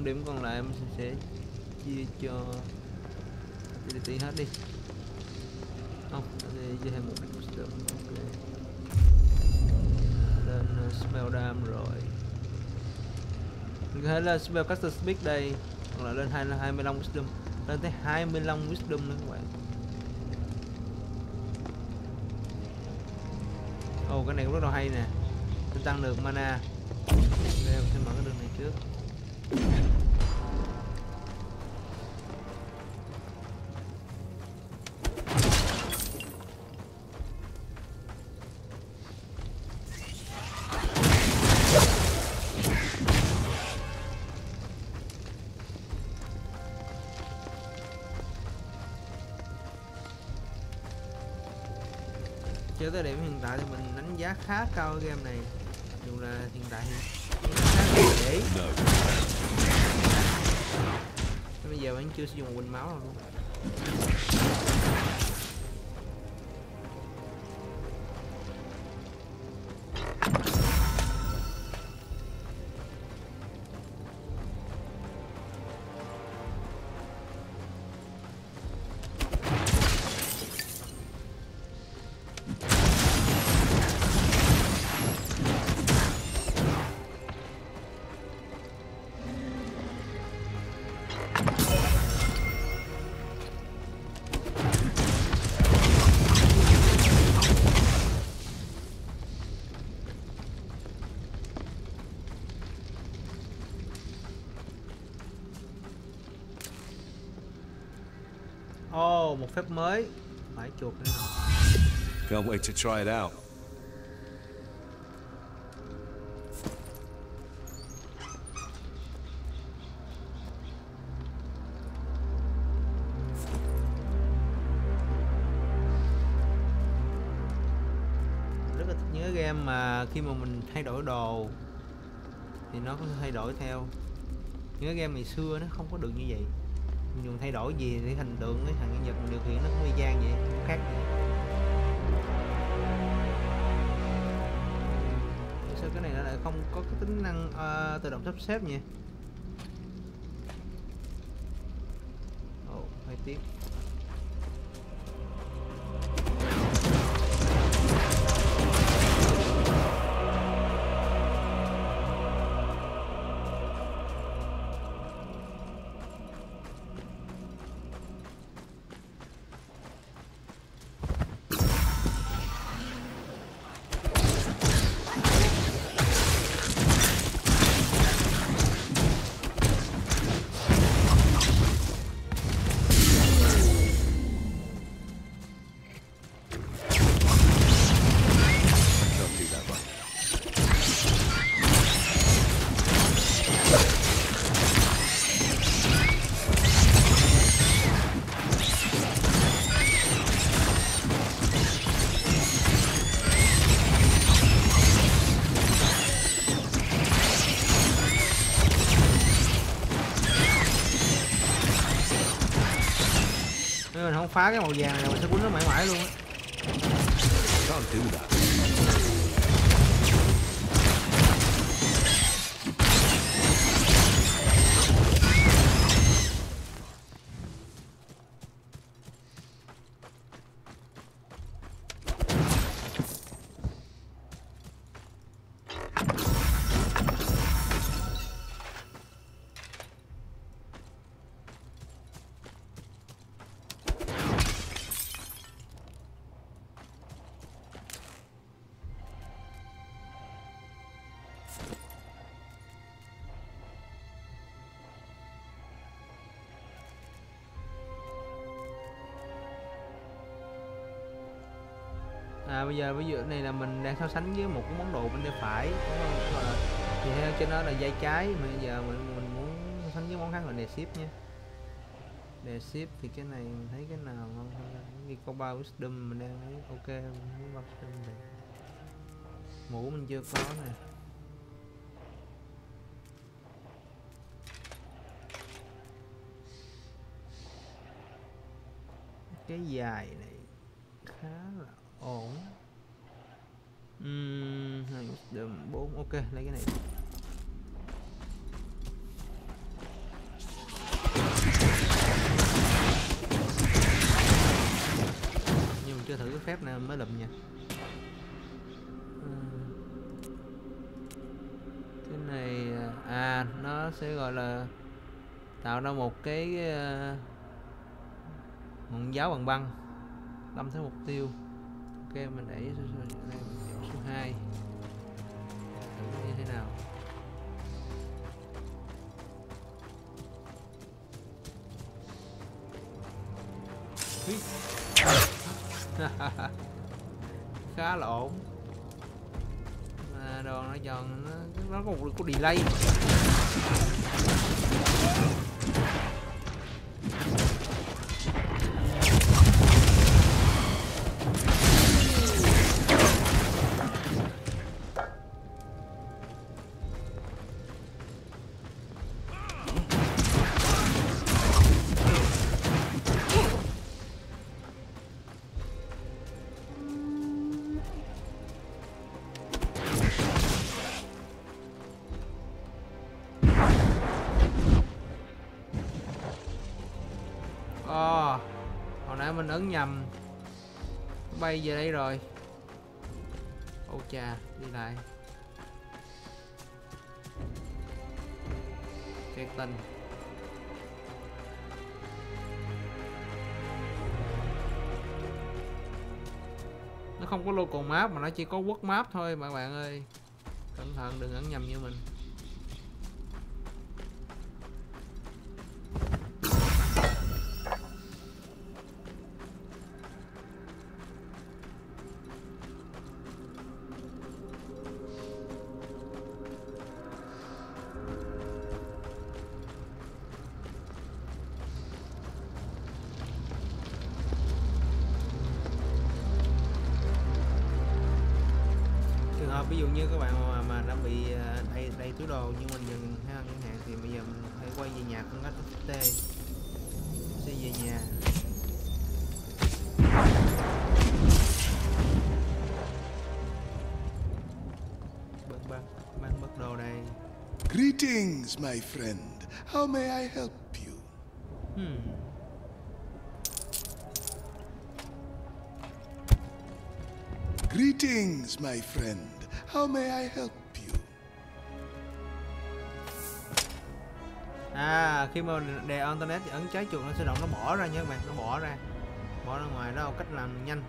điểm còn lại em sẽ chia cho ability hết đi. Không để chia thêm một điểm ok. Lên uh, spell dam rồi. Mình có thể lên spellcaster speed đây hoặc là lên hai 25 wisdom. Lên tới 25 wisdom nữa các bạn. Ồ oh, cái này cũng rất là hay nè. Sẽ tăng được mana. Đây em sẽ mở cái đường này trước. Đánh giá khá cao game này. Dù là hiện tại thì khá dễ bây giờ vẫn chưa sử dụng quỳnh máu nào luôn phép mới phải chuột nữa. Can't wait to try it out. rất là thích những cái game mà khi mà mình thay đổi đồ thì nó có thay đổi theo cái game ngày xưa nó không có được như vậy mình dùng thay đổi gì để hình tượng cái thằng nhân vật điều khiển nó cũng y chang vậy cũng khác vậy sao cái này nó lại không có cái tính năng uh, tự động sắp xếp nhỉ? Ồ hơi tiếc cái màu vàng này mình sẽ quýnh nó mãi mãi luôn á. Bây giờ ví dụ này là mình đang so sánh với một cái món đồ bên tay phải đúng không? Là, thì theo trên đó là dây trái mà bây giờ mình mình muốn so sánh với món khác là đề ship nha. Đề ship thì cái này mình thấy cái nào ngon hơn cái có ba wisdom mình đang thấy ok muốn ba wisdom này. Mũ mình chưa có nè. Cái dài này khá là ổn. Ừm, hai đường bốn ok lấy cái này. Nhưng mà chưa thử cái phép này mới lụm nha. Cái này à, à, nó sẽ gọi là tạo ra một cái ờ, ngọn giáo bằng băng đâm tới mục tiêu. Ok mình để đây, 2 thử như thế nào? Khá là ổn. Mà đòn nó giòn, nó nó có một có delay. Nhầm. Bay về đây rồi. Ô chà, đi lại. Thiệt tình. Nó không có local map mà nó chỉ có quốc map thôi bạn bạn ơi. Cẩn thận đừng ấn nhầm như mình. My friend. How may I help you? hmm. Greetings, my friend. How may I help you? à khi mà đề internet thì ấn trái chuột nó sẽ động nó bỏ ra nha các bạn nó bỏ ra bỏ ra ngoài đó cách làm nhanh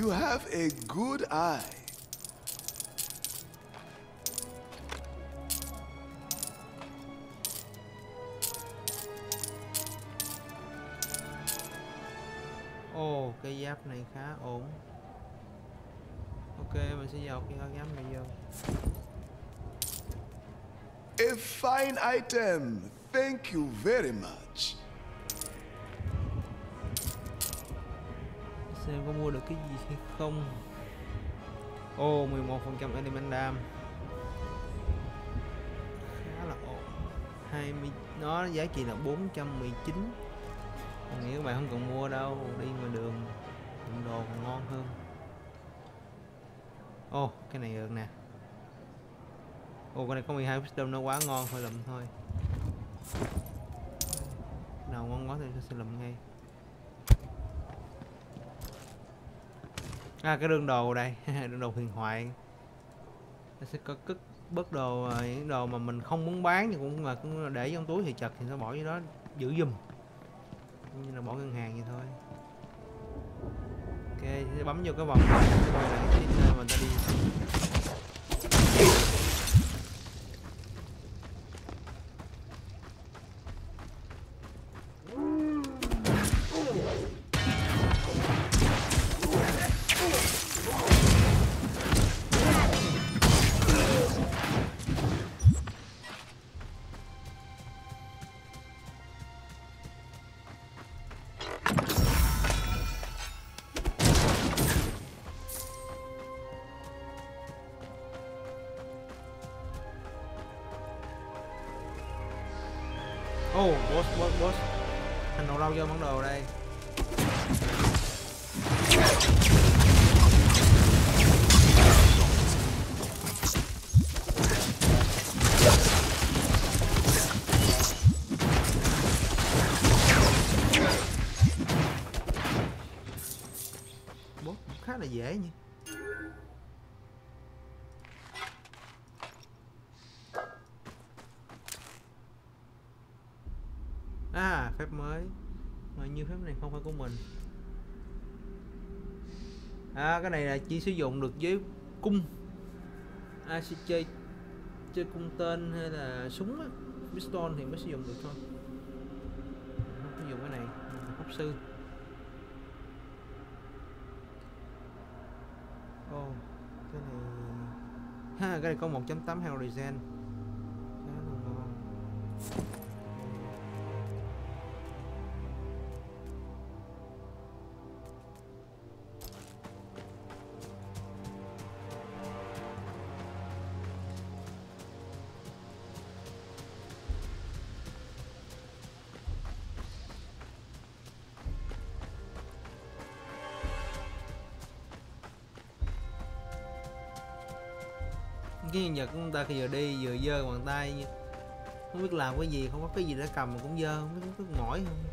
You have a good eye. Ồ cây giáp này khá ổn. Ok mình sẽ vào cái giáp này vô. A fine item. Thank you very much. xem có mua được cái gì hay không. Ồ 11% element dam khá là ổn. 20 nó giá trị là 419 mình nghĩ các bạn không cần mua đâu đi ngoài đường đụng đồ còn ngon hơn. Oh, cái này được nè. Oh, cái này có 12 piston nó quá ngon phải lụm thôi. Nào ngon quá thì tôi sẽ lụm ngay. À cái đường đồ đây đường đồ huyền thoại. Nó sẽ có cất bớt đồ những đồ mà mình không muốn bán thì cũng mà cũng để trong túi thì chật thì nó bỏ vô đó giữ giùm như là bỏ ngân hàng vậy thôi. Ok bấm vô cái vòng này là cái nơi mà ta đi. Không phải của mình. À, cái này là chỉ sử dụng được với cung. À, Ai chơi chơi cung tên hay là súng á. Pistol thì mới sử dụng được thôi. Không sử dụng cái này pháp sư. Oh, cái này Ha, cái này có 1.8 hero regen giờ chúng ta khi vừa đi, vừa dơ bàn tay không biết làm cái gì, không có cái gì để cầm mà cũng dơ không biết mỏi không?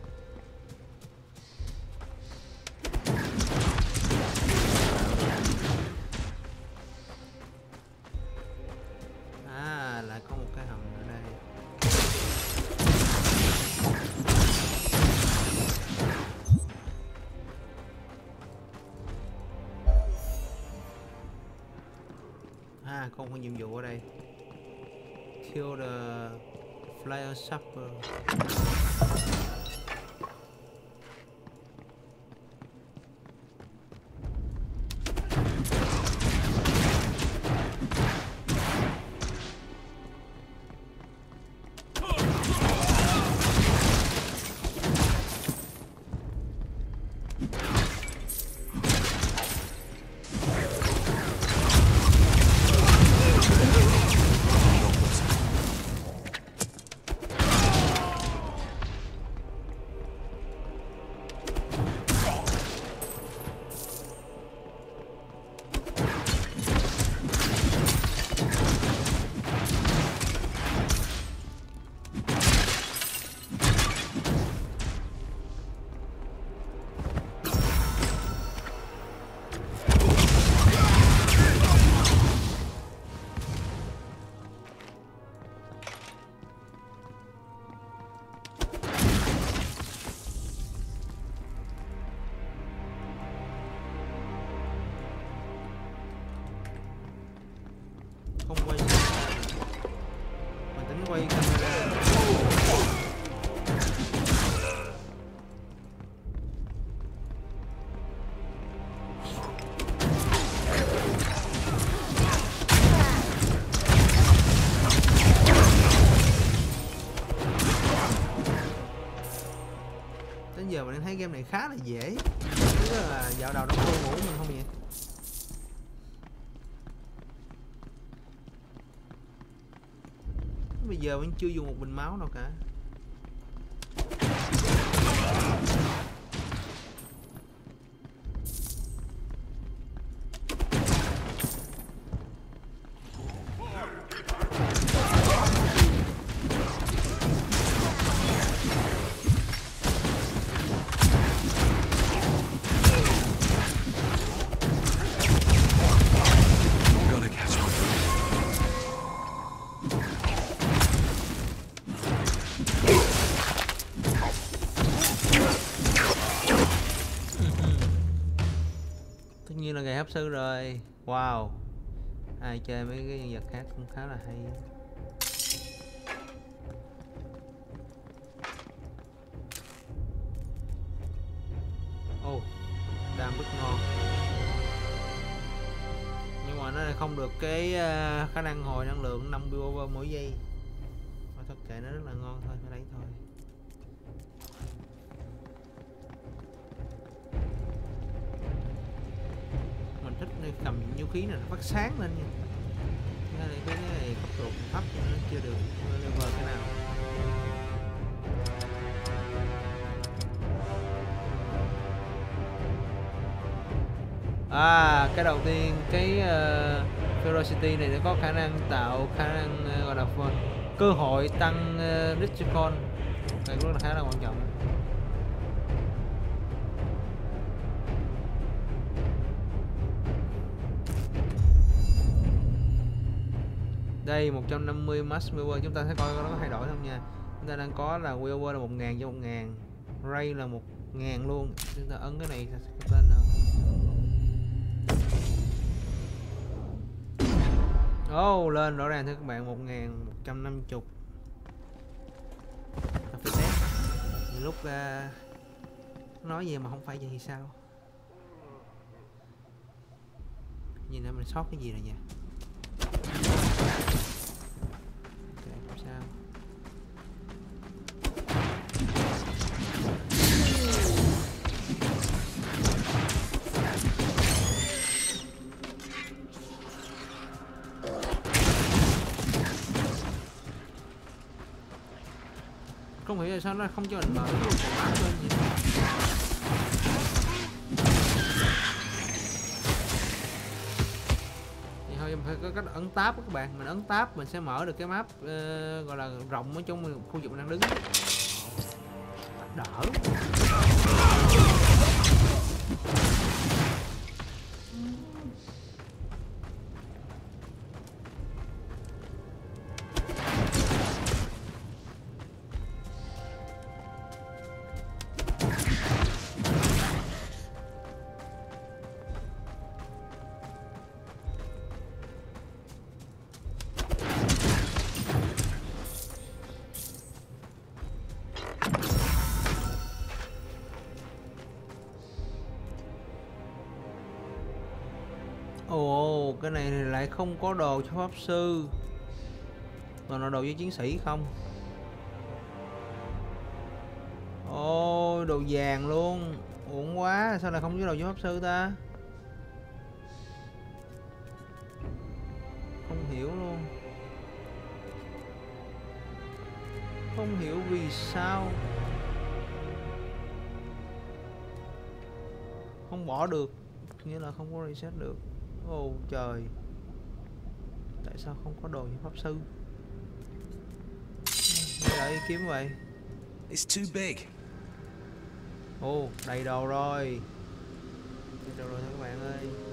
Khá là dễ. Tức là dạo đầu nó cô ngủ mình không vậy? Bây giờ vẫn chưa dùng một bình máu nào cả. Pháp sư rồi. Wow. Ai chơi mấy cái nhân vật khác cũng khá là hay. Ô oh, đam bức ngon nhưng mà nó không được cái ờ, khả năng hồi năng lượng 5 BO mỗi giây. Thôi thật kệ nó rất là ngon thôi phải lấy thôi. cầm vũ khí này nó phát sáng lên nha. Nên cái này cấp độ thấp cho nó chưa được level cái nào. À cái đầu tiên cái uh, ferocity này nó có khả năng tạo khả năng uh, gọi là cơ hội tăng uh, rich con cũng là khá là quan trọng. Đây 150 max viewer chúng ta sẽ coi nó có thay đổi không nha? Chúng ta đang có là viewer là 1000 cho 1000 ray là 1000 luôn. Chúng ta ấn cái này lên nào. Oh, lên rõ ràng thưa các bạn 1150 phải test. Lúc uh, nói gì mà không phải vậy thì sao? Nhìn lại mình sót cái gì rồi nha? Không hiểu là sao nó không cho mình mở lên gì thì thôi phải có cách ấn tab các bạn. Mình ấn tab mình sẽ mở được cái map uh, gọi là rộng ở trong khu vực mình đang đứng. Đỡ. Lại không có đồ cho pháp sư. Còn là đồ cho chiến sĩ không? Ôi, đồ vàng luôn. Uổng quá, sao lại không có đồ cho pháp sư ta? Không hiểu luôn. Không hiểu vì sao. Không bỏ được. Nghĩa là không có reset được. Ồ, trời sao không có đồ như pháp sư? Đây kiếm vậy It's too big. Ồ đầy đồ rồi. Đầy đồ rồi các bạn ơi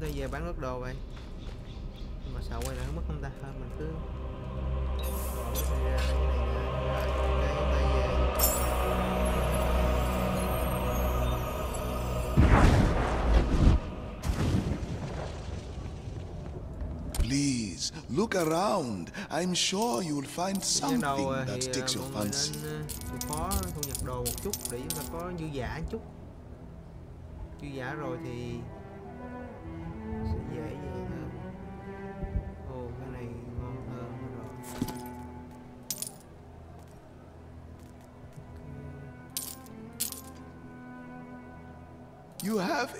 ta về bán đất đồ vậy mà sợ quay lại mất không ta thôi mình cứ Please, look around. I'm sure you'll find something that takes your fancy. khó thu nhập đồ một chút để chúng ta có dư giả một chút. Dư giả rồi thì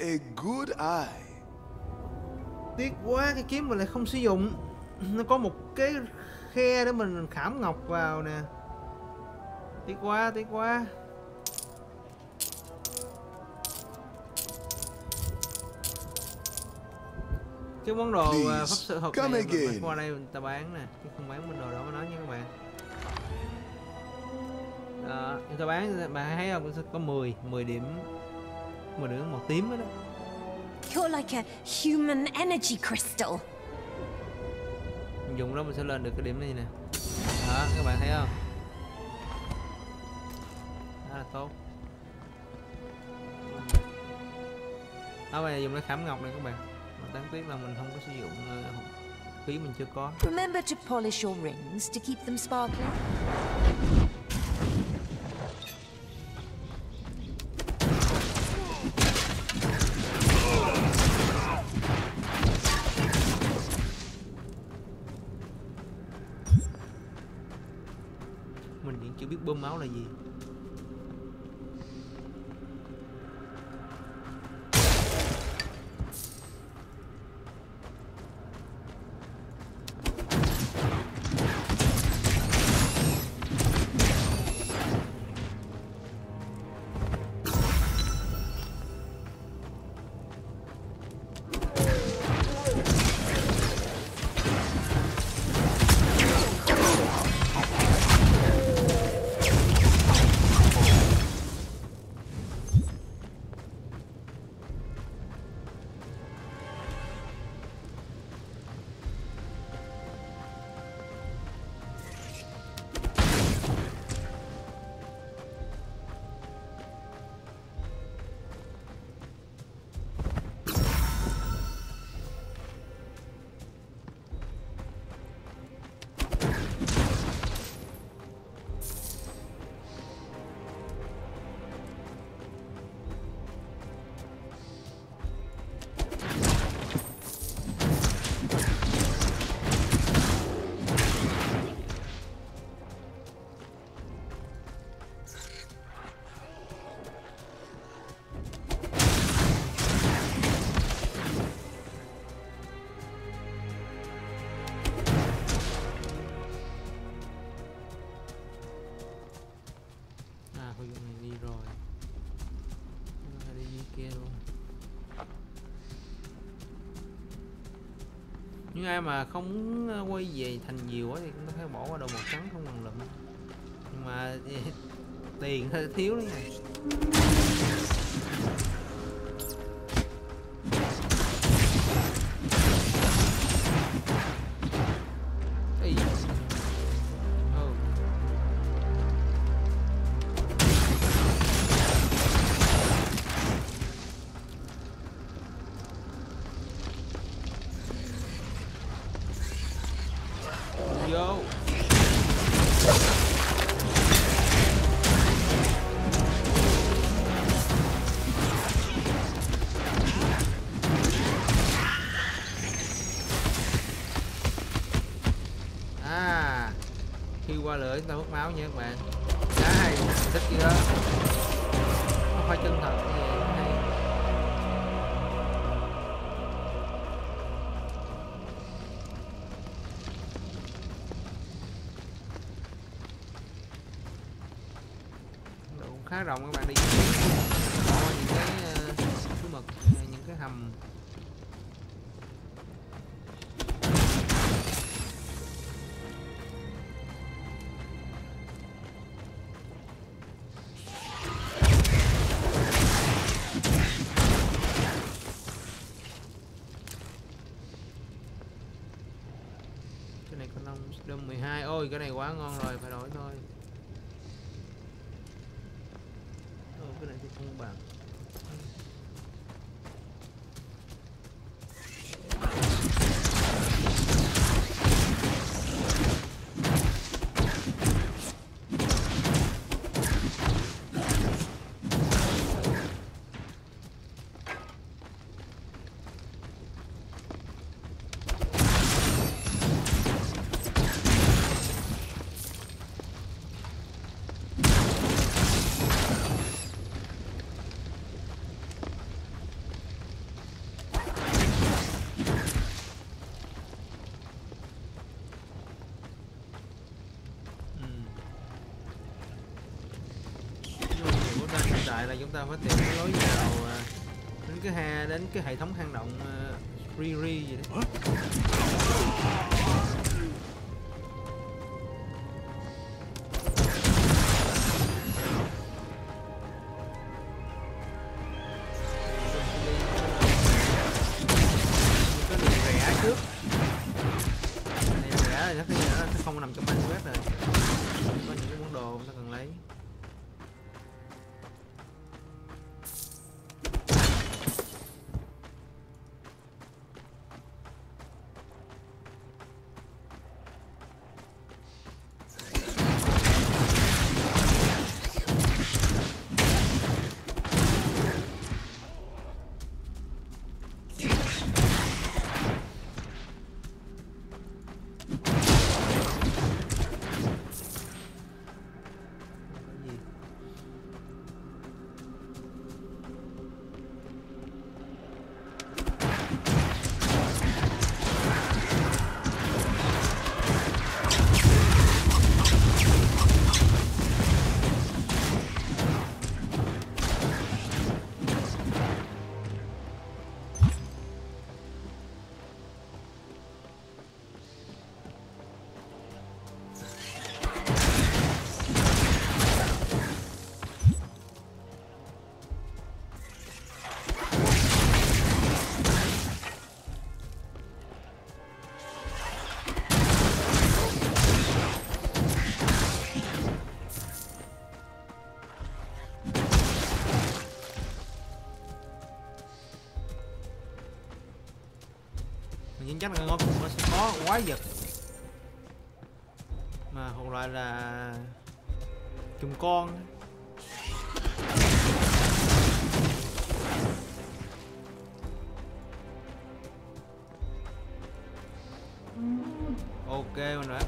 a good eye. Tiếc quá cái kiếm mình lại không sử dụng. Nó có một cái khe để mình khảm ngọc vào nè. Tiếc quá, tiếc quá. cái món đồ Please, pháp sư học này mình qua đây mình ta bán nè chứ không bán bên đồ đó mà nói nha các bạn đó người ta bán bạn thấy không có 10 10 điểm mà được màu tím đó You're like a human energy crystal. Mình dùng đó mình sẽ lên được cái điểm này nè. Đó, các bạn thấy không? Đó là tốt. Đó bây giờ dùng cái khảm ngọc này các bạn. Mà đáng tiếc là mình không có sử dụng uh, khí mình chưa có Remember to polish your rings to keep them sparkling. Nhưng ai mà không muốn ờ, quay về thành nhiều quá thì cũng có thể bỏ qua đồ màu trắng không cần lụm. Nhưng mà tiền hơi thiếu đấy nha. Máu nha các bạn. Hay, thích gì đó không phải chân thật như vậy hay. Đủ cũng khá rộng các bạn. Cái này quá ngon rồi. Có phải tìm cái lối vào à, đến cái ha đến cái hệ thống hang động à, uh, Riri gì đó. Chắc là ngôi cùng nó sẽ có quái vật mà hoặc loại là trùng con. Ok, mình đã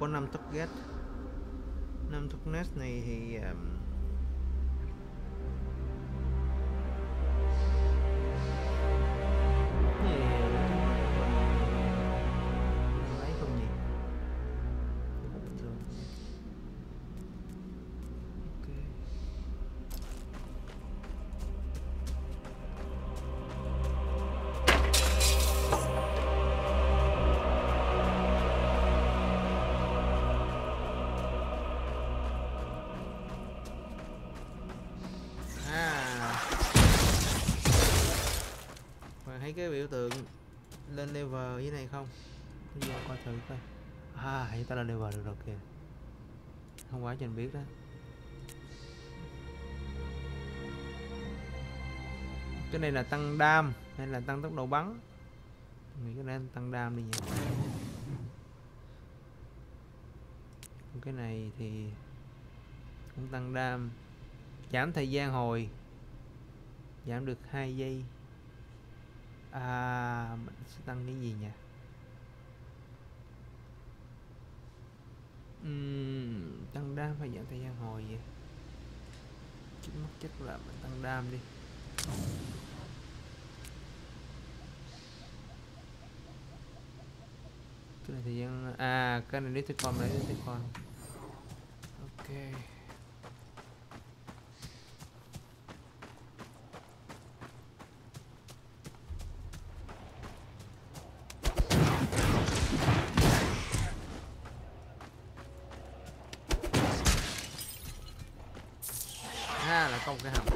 có năm target năm target này thì um, cái biểu tượng lên level dưới này không? Bây giờ coi thử coi. À, hiện ta lên level được rồi kìa. Không quá trình biết đó. Cái này là tăng đam hay là tăng tốc độ bắn? Nghĩ cái này tăng đam đi nhỉ. Cái này thì cũng tăng đam giảm thời gian hồi giảm được 2 giây à mình sẽ tăng cái gì nhỉ? Uhm, tăng đam phải giảm thời gian hồi vậy? Chính mất chắc là mình tăng đam đi. Cái này thời gian à cái này tiếp con đấy tiếp con ok ha là công cái hầm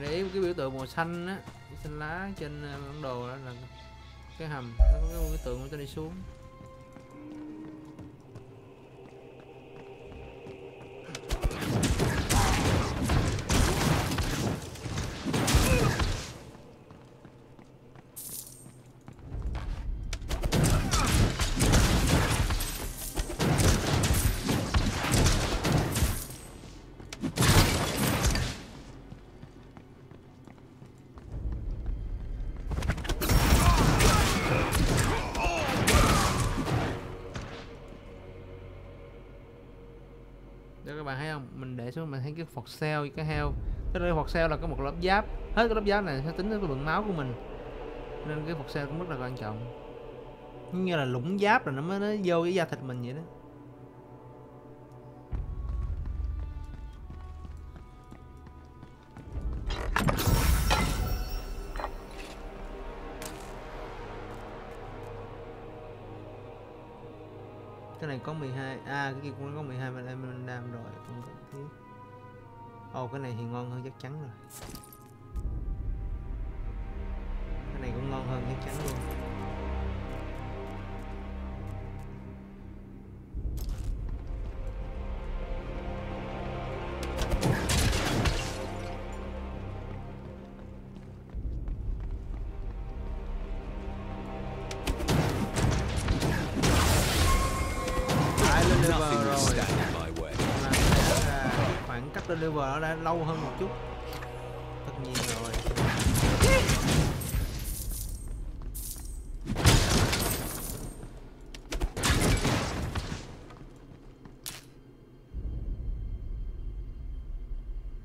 để ý cái biểu tượng màu xanh á, xanh lá trên ờ, bản đồ đó là cái hầm, nó có cái tượng nó đi xuống. Cái phọt xeo với cái heo. Cái đây phọt xeo là có một lớp giáp. Hết cái lớp giáp này sẽ tính đến cái lượng máu của mình. Nên cái phọt xeo cũng rất là quan trọng. Như là lũng giáp rồi nó mới, nó vô cái da thịt mình vậy đó. cái này có 12 à cái kia cũng có 12 mà em mình làm rồi không cần thiết ồ, cái này thì ngon hơn chắc chắn rồi. Cái này cũng ngon hơn chắc chắn luôn. Level nó đã lâu hơn một chút. Tất nhiên rồi.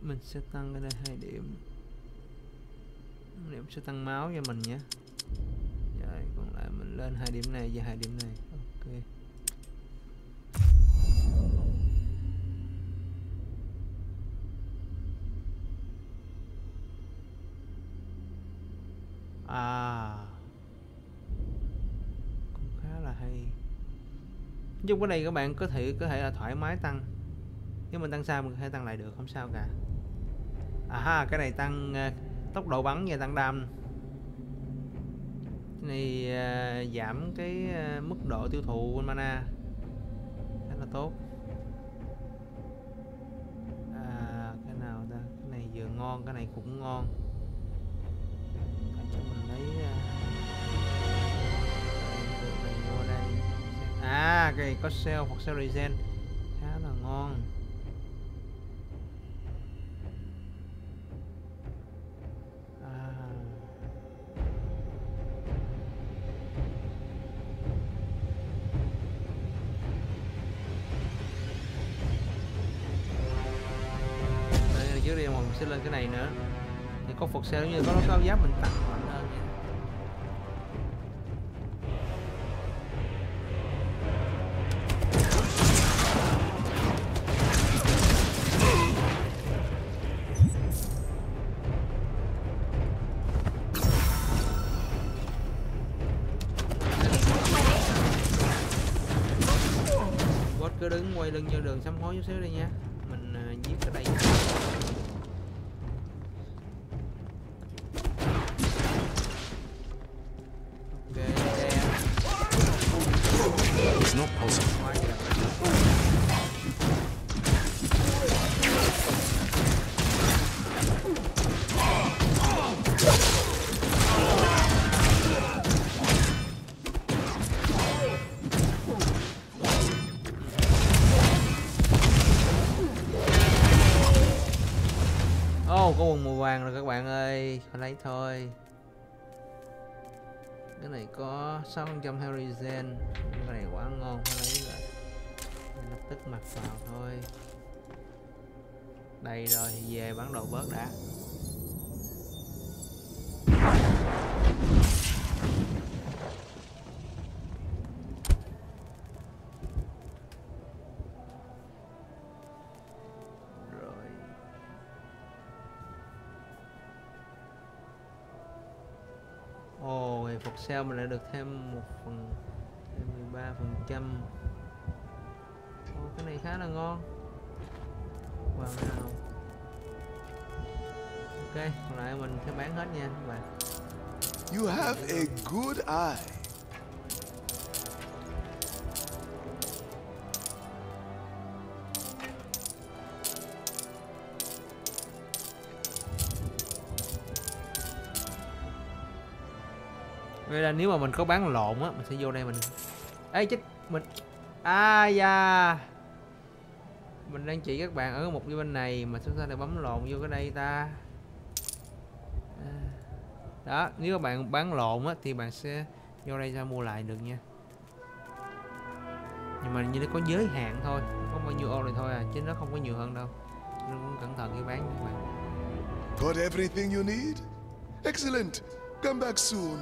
Mình sẽ tăng cái đây hai điểm. Điểm sẽ tăng máu cho mình nhé. Rồi, còn lại mình lên hai điểm này và hai điểm này. Chung cái này các bạn có thể có thể là thoải mái tăng. Nếu mình tăng sao mình có thể tăng lại được không sao cả. À ha cái này tăng uh, tốc độ bắn và tăng đam. Cái này uh, giảm cái uh, mức độ tiêu thụ mana. Khá là tốt. À cái nào ta? Cái này vừa ngon cái này cũng ngon. À cái này có sale hoặc sale regen khá là ngon. À. Đây, trước đi mà mình sẽ lên cái này nữa. Thì có phục xe giống như có nó cao giáp mình tặng vô xíu đi nha. Mình ờ, giết ở đây Ô, màu vàng rồi các bạn ơi, phải lấy thôi. Cái này có 600 Herizen, cái này quá ngon, phải lấy rồi. Lập tức mặc vào thôi. Đây rồi, thì về bán đồ bớt đã. Sao mình lại được thêm một phần thêm 13 phần trăm. Cái này khá là ngon. Vào nào. Ok, còn lại mình sẽ bán hết nha các bạn. You have a good eye. Vậy là nếu mà mình có bán lộn á, mình sẽ vô đây mình Ê chết mình À da Mình đang chỉ các bạn ở một cái bên này mà chúng ta lại bấm lộn vô cái đây ta à, Đó, nếu các bạn bán lộn á thì bạn sẽ vô đây ra mua lại được nha Nhưng mà như nó có giới hạn thôi Có bao nhiêu ô này thôi à, chứ nó không có nhiều hơn đâu Nên cũng cẩn thận khi bán nha các bạn Got everything you need? Excellent. Come back soon.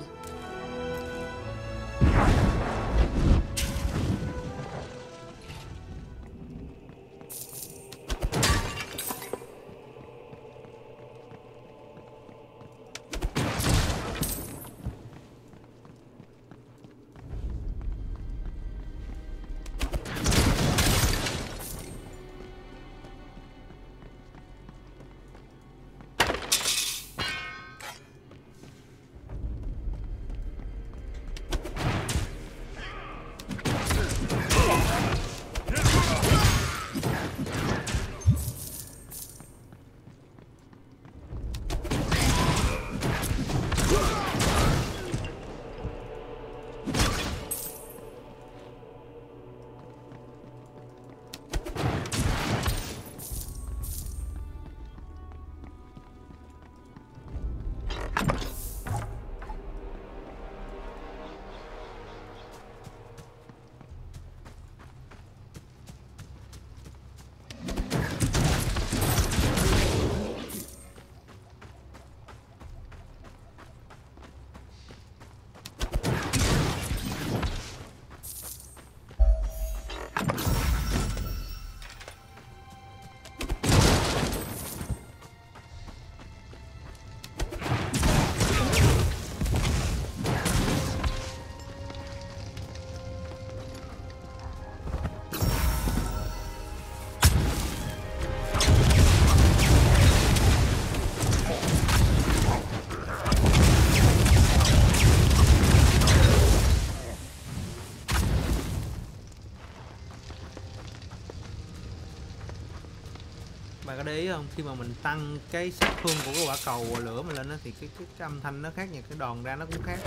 Để ý không khi mà mình tăng cái sát thương của cái quả cầu lửa mình lên đó, thì cái, cái cái âm thanh nó khác nha cái đòn ra nó cũng khác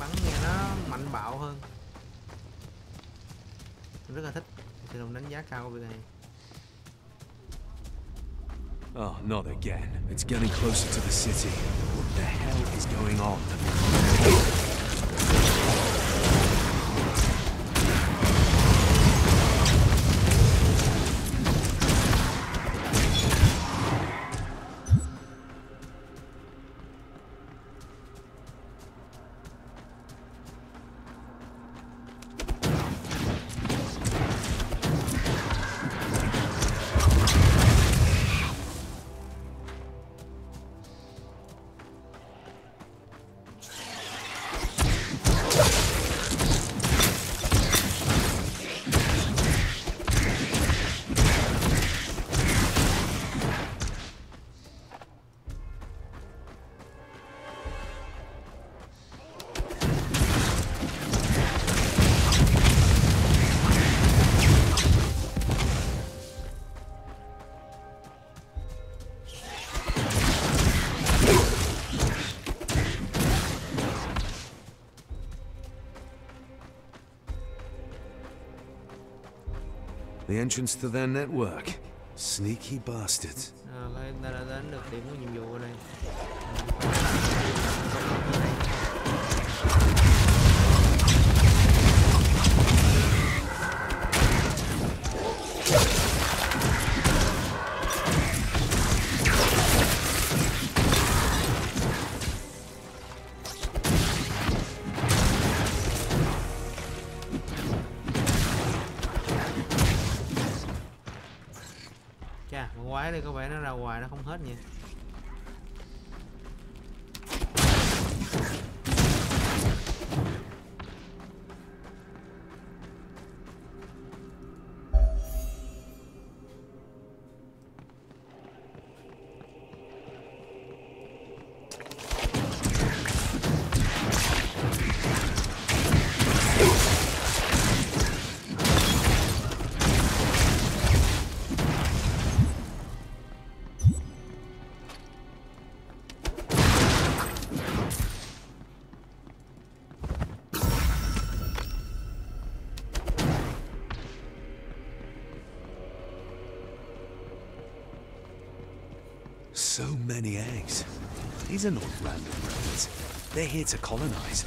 bắn nghe nó mạnh bạo hơn mình rất là thích thì đồng đánh giá cao về việc này Oh, not again. It's getting closer to the city. What the hell is going on? Entrance to their network. Sneaky bastards. à, phải ta đã đến được điểm của nhiệm vụ hoài These are not random raiders. They're here to colonize.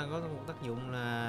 Ta có một tác dụng là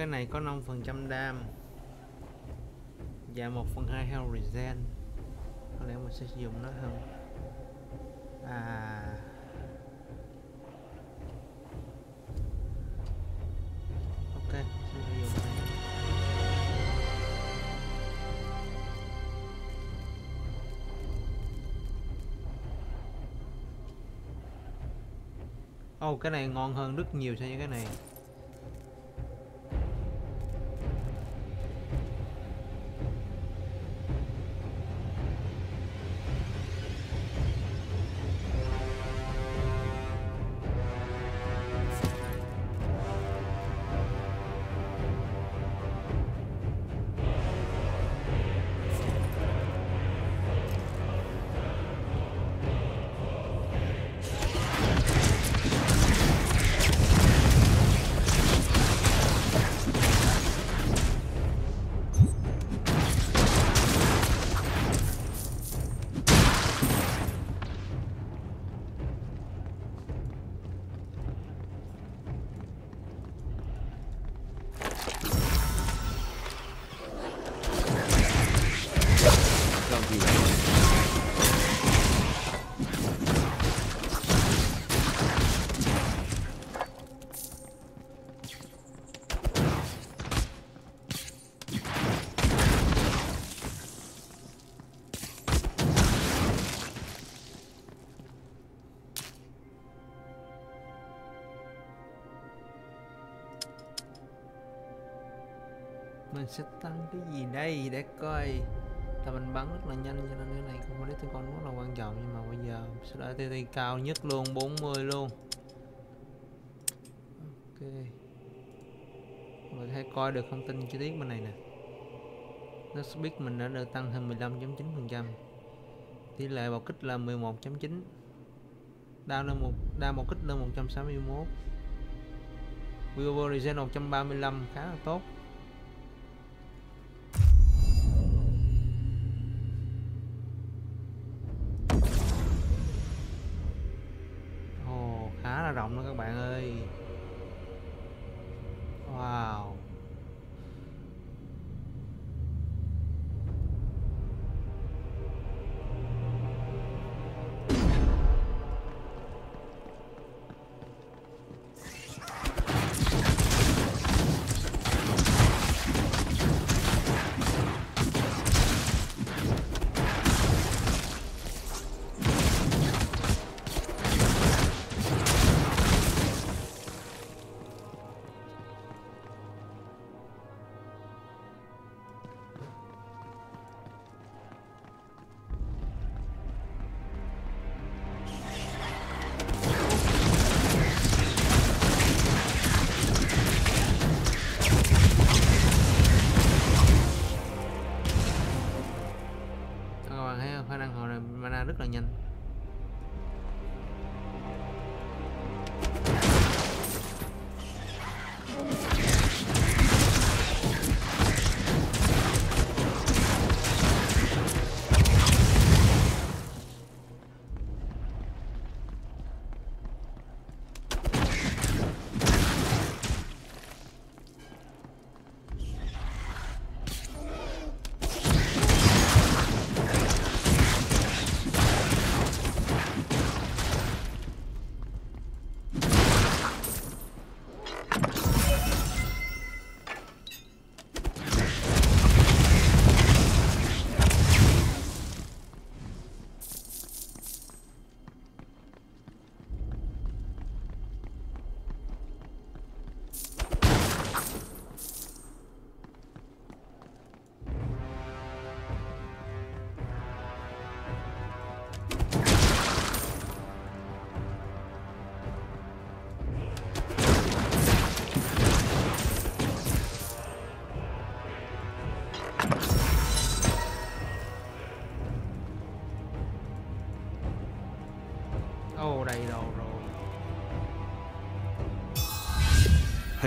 cái này có 5 phần trăm đam. Và 1 phần 2 health regen. Có lẽ mình sẽ dùng nó hơn. À. Ok sẽ dùng này. Ồ oh, cái này ngon hơn rất nhiều so với cái này. Mình sẽ tăng cái gì đây? Để coi. Là mình bắn rất là nhanh cho nên cái này không có lấy con rất là quan trọng. Nhưng mà bây giờ sẽ đợi TT cao nhất luôn 40 luôn. Ok. Mình hãy coi được thông tin chi tiết bên này nè. Nó speed mình đã được tăng hơn 15.9 phần trăm. Tỷ lệ bạo kích là 11.9 đao lên một đao một kích lên 161 Vivo Regen 135 khá là tốt.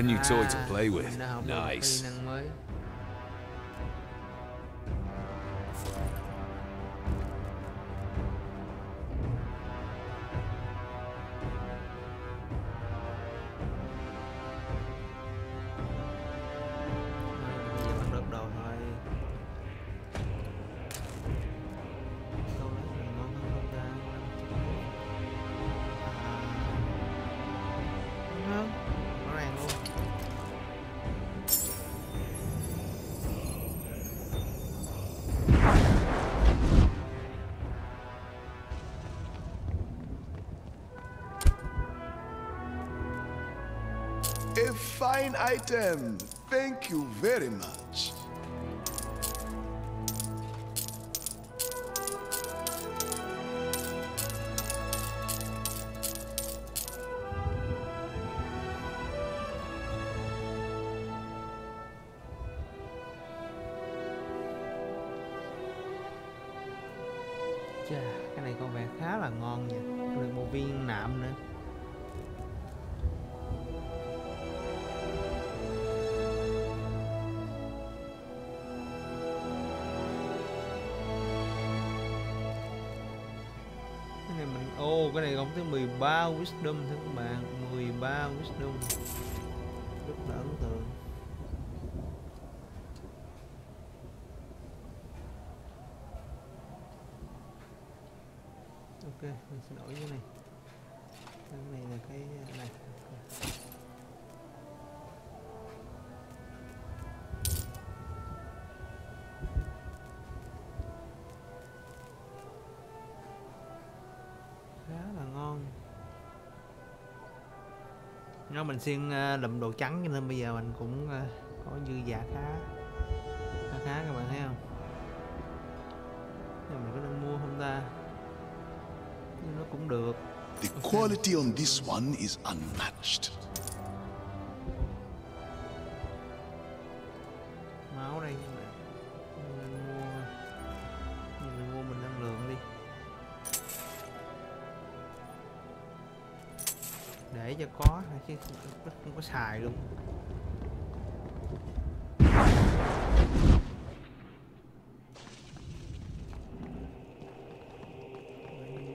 New toy to play with. Nice. Fine item. Thank you very much. 13 wisdom thưa các bạn. 13 wisdom. Rất là ấn tượng. Ok, mình sẽ đổi cái này. Nó mình xuyên ờ, lụm đồ trắng cho nên bây giờ mình cũng ờ, có dư giả khá khá khá các bạn thấy không? Nhưng mình có nên mua không ta? Nhưng nó cũng được. The quality on this one is unmatched. Không luôn.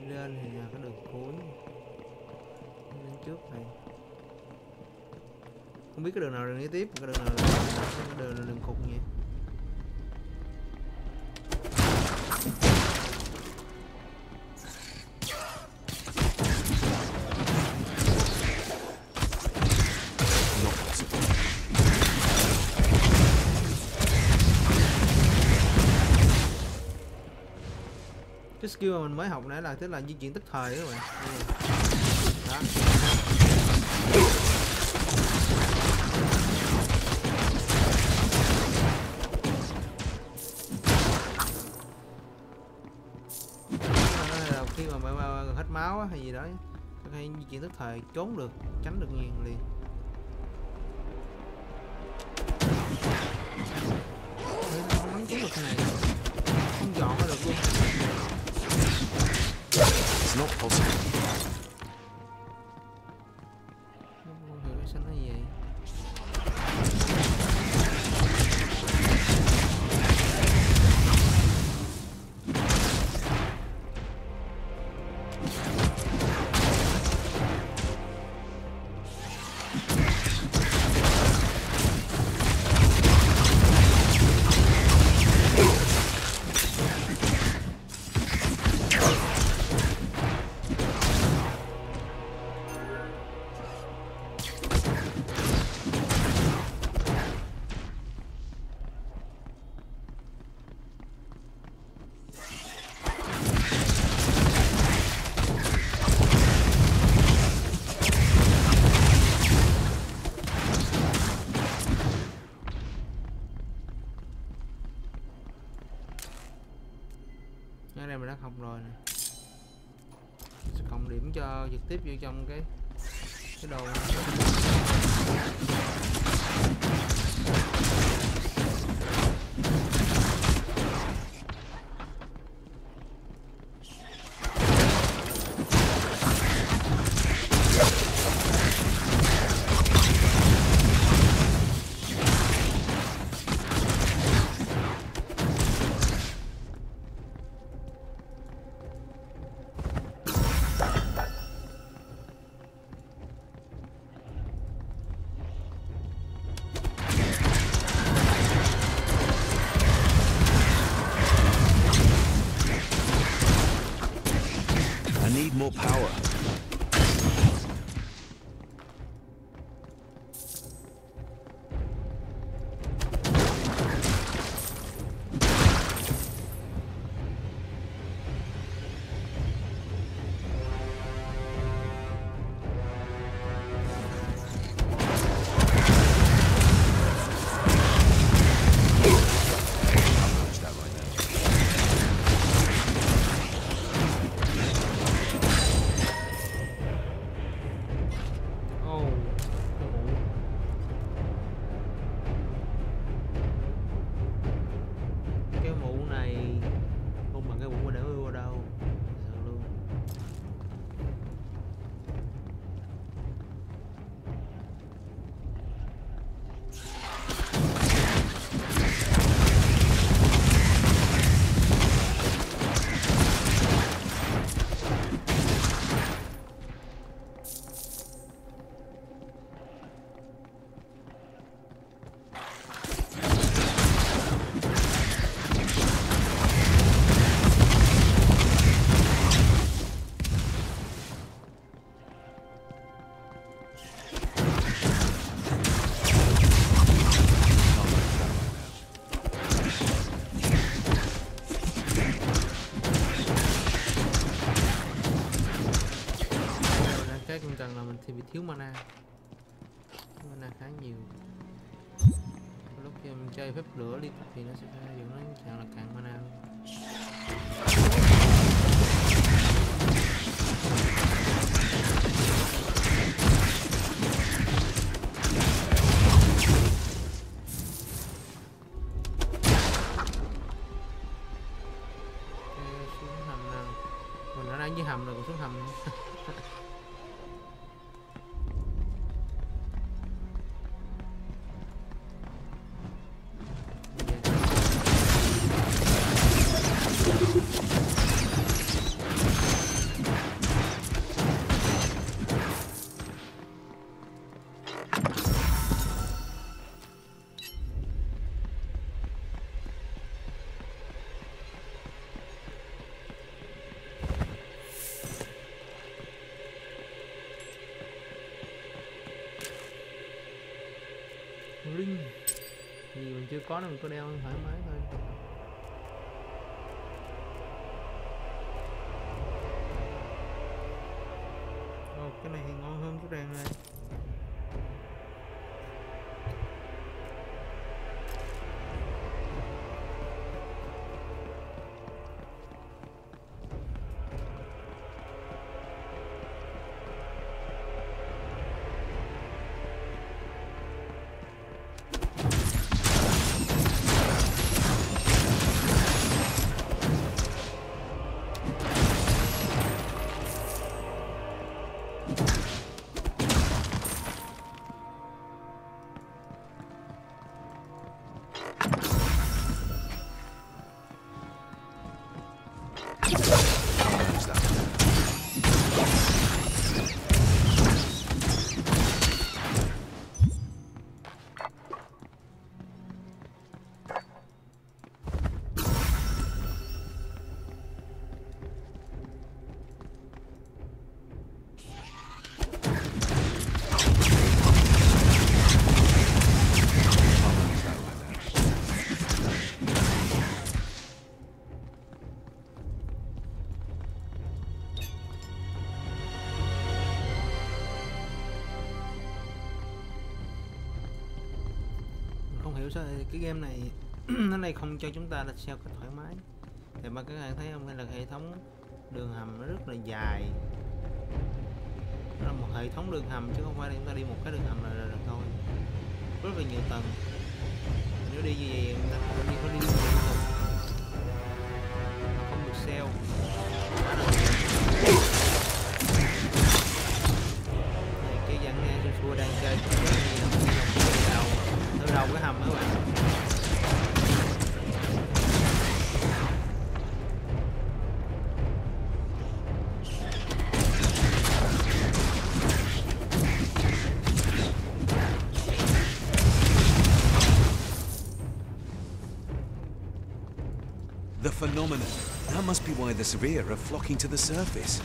Đi lên thì là cái đường cuối. Lên trước này. Không biết cái đường nào đường đi tiếp, cái đường nào skill mà mình mới học nãy là tức là di chuyển tức thời đó các bạn. Ừ. Đó. Ờ, khi mà bạn hết máu á, hay gì đó có thể di chuyển tức thời trốn được tránh được liền liền. Tiếp vô trong cái cái đồ. Thì bị thiếu mana. Mana khá nhiều. Lúc em chơi phép lửa liên tục thì nó sẽ mình chưa có nên mình có đeo thoải mái hiểu sao cái game này nó này không cho chúng ta là sao cách thoải mái. Thì mà các bạn thấy không? Đây là hệ thống đường hầm nó rất là dài. Nó là một hệ thống đường hầm chứ không phải là chúng ta đi một cái đường hầm là, là, là thôi. Rất là nhiều tầng. Nếu đi như vậy chúng ta không đi có đi liên tục không được sell phenomenon. That must be why the Severe are flocking to the surface.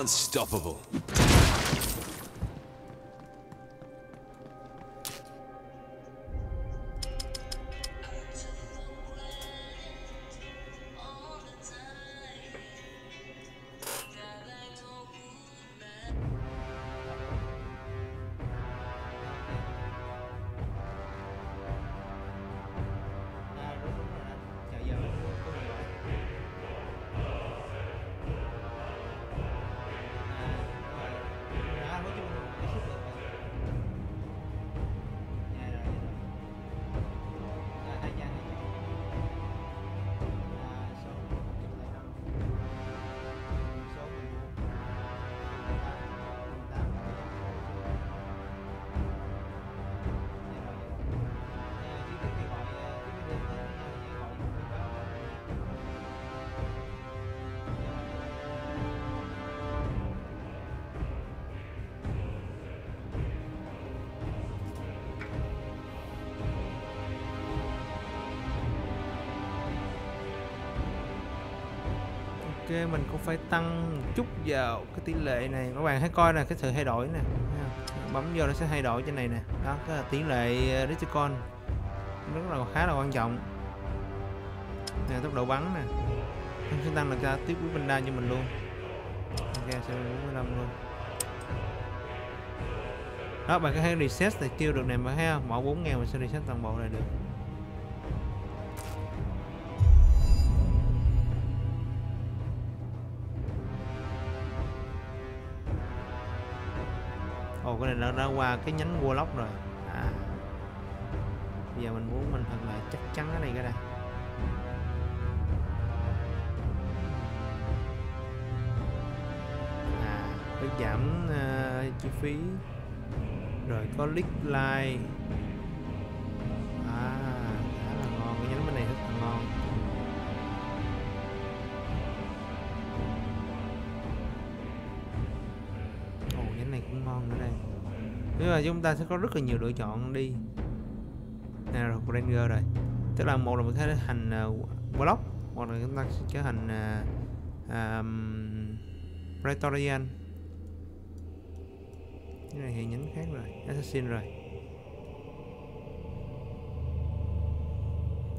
Unstoppable. Phải tăng một chút vào cái tỷ lệ này. Các bạn hãy coi là cái sự thay đổi nè. Bấm vô nó sẽ thay đổi trên này nè. Đó cái là tỷ lệ ờ, rất là khá là quan trọng. Nè tốc độ bắn nè. Em sẽ tăng được ra tiếp với vinda cho mình luôn. Ok sẽ 45 luôn. Đó bạn có thể reset thì tiêu được này mà thấy không? Bỏ 4 ngàn mình sẽ reset toàn bộ này được. Ồ nó đã qua cái nhánh warlock rồi. À. Bây giờ mình muốn mình thật là chắc chắn cái này cái này à giảm uh, chi phí. Rồi có leak line. Chúng ta sẽ có rất là nhiều lựa chọn đi. Nè rồi Ranger rồi. Tức là một là mình sẽ thể hành uh, block hoặc là chúng ta sẽ trở thành uh, à, um, à, Praetorian. Cái này thì nhánh khác rồi assassin rồi.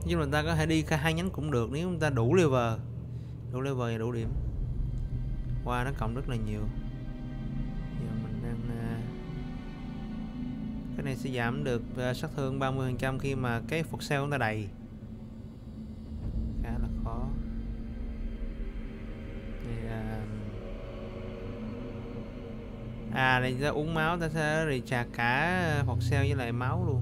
Nhưng mà ta có thể đi cả hai nhánh cũng được nếu chúng ta đủ level. Đủ level và đủ điểm. Qua wow, nó cộng rất là nhiều. Này sẽ giảm được uh, sát thương 30% khi mà cái phục sale chúng ta đầy. Khá là khó. Thì, uh, à này ra uống máu ta sẽ recharge cả ờ, phục cell với lại máu luôn.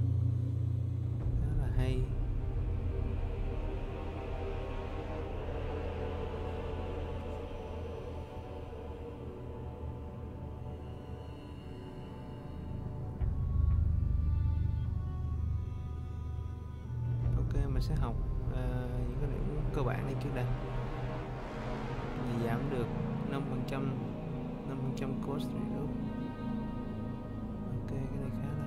Sẽ học uh, những cái điểm cơ bản này trước đây. Thì giảm được 5 phần trăm 5 phần trăm cost reduce ok cái này khá là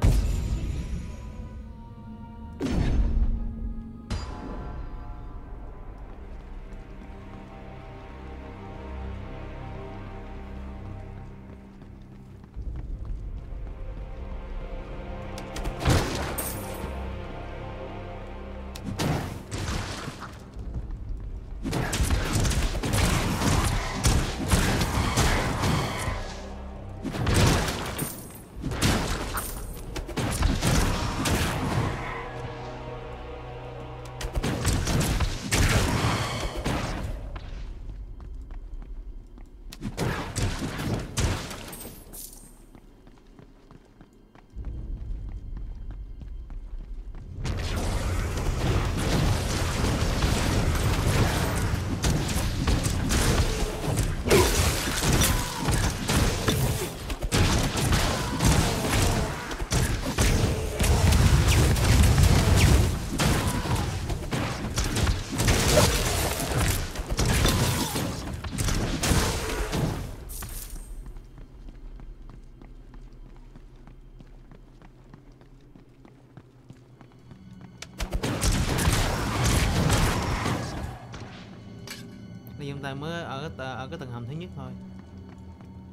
ta mới ở cái- ở cái tầng hầm thứ nhất thôi.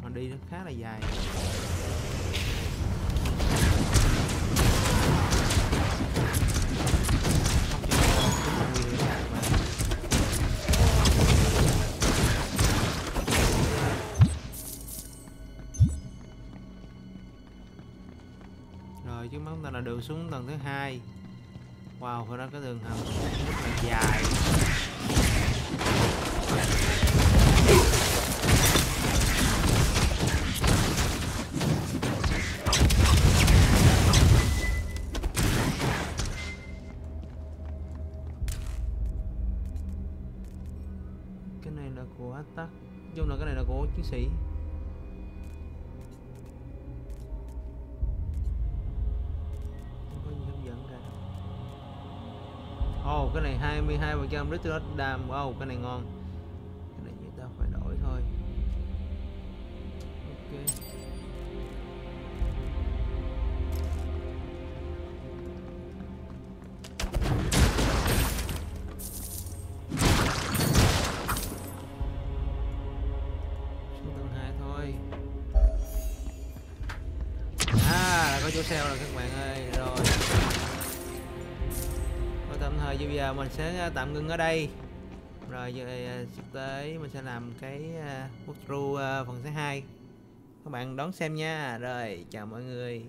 Còn đi nó khá là dài. Rồi chứ mắt chúng ta là đường xuống tầng thứ hai. Wow, phải đó cái đường hầm rất là dài. Sĩ. Không có gì hấp dẫn cả. Ồ oh, cái này 22 phần trăm Retinol Dam. Wow cái này ngon sẽ ờ, tạm ngừng ở đây. Rồi giờ ờ, sắp tới mình sẽ làm cái uh, walkthrough phần thứ hai. Các bạn đón xem nha. Rồi chào mọi người.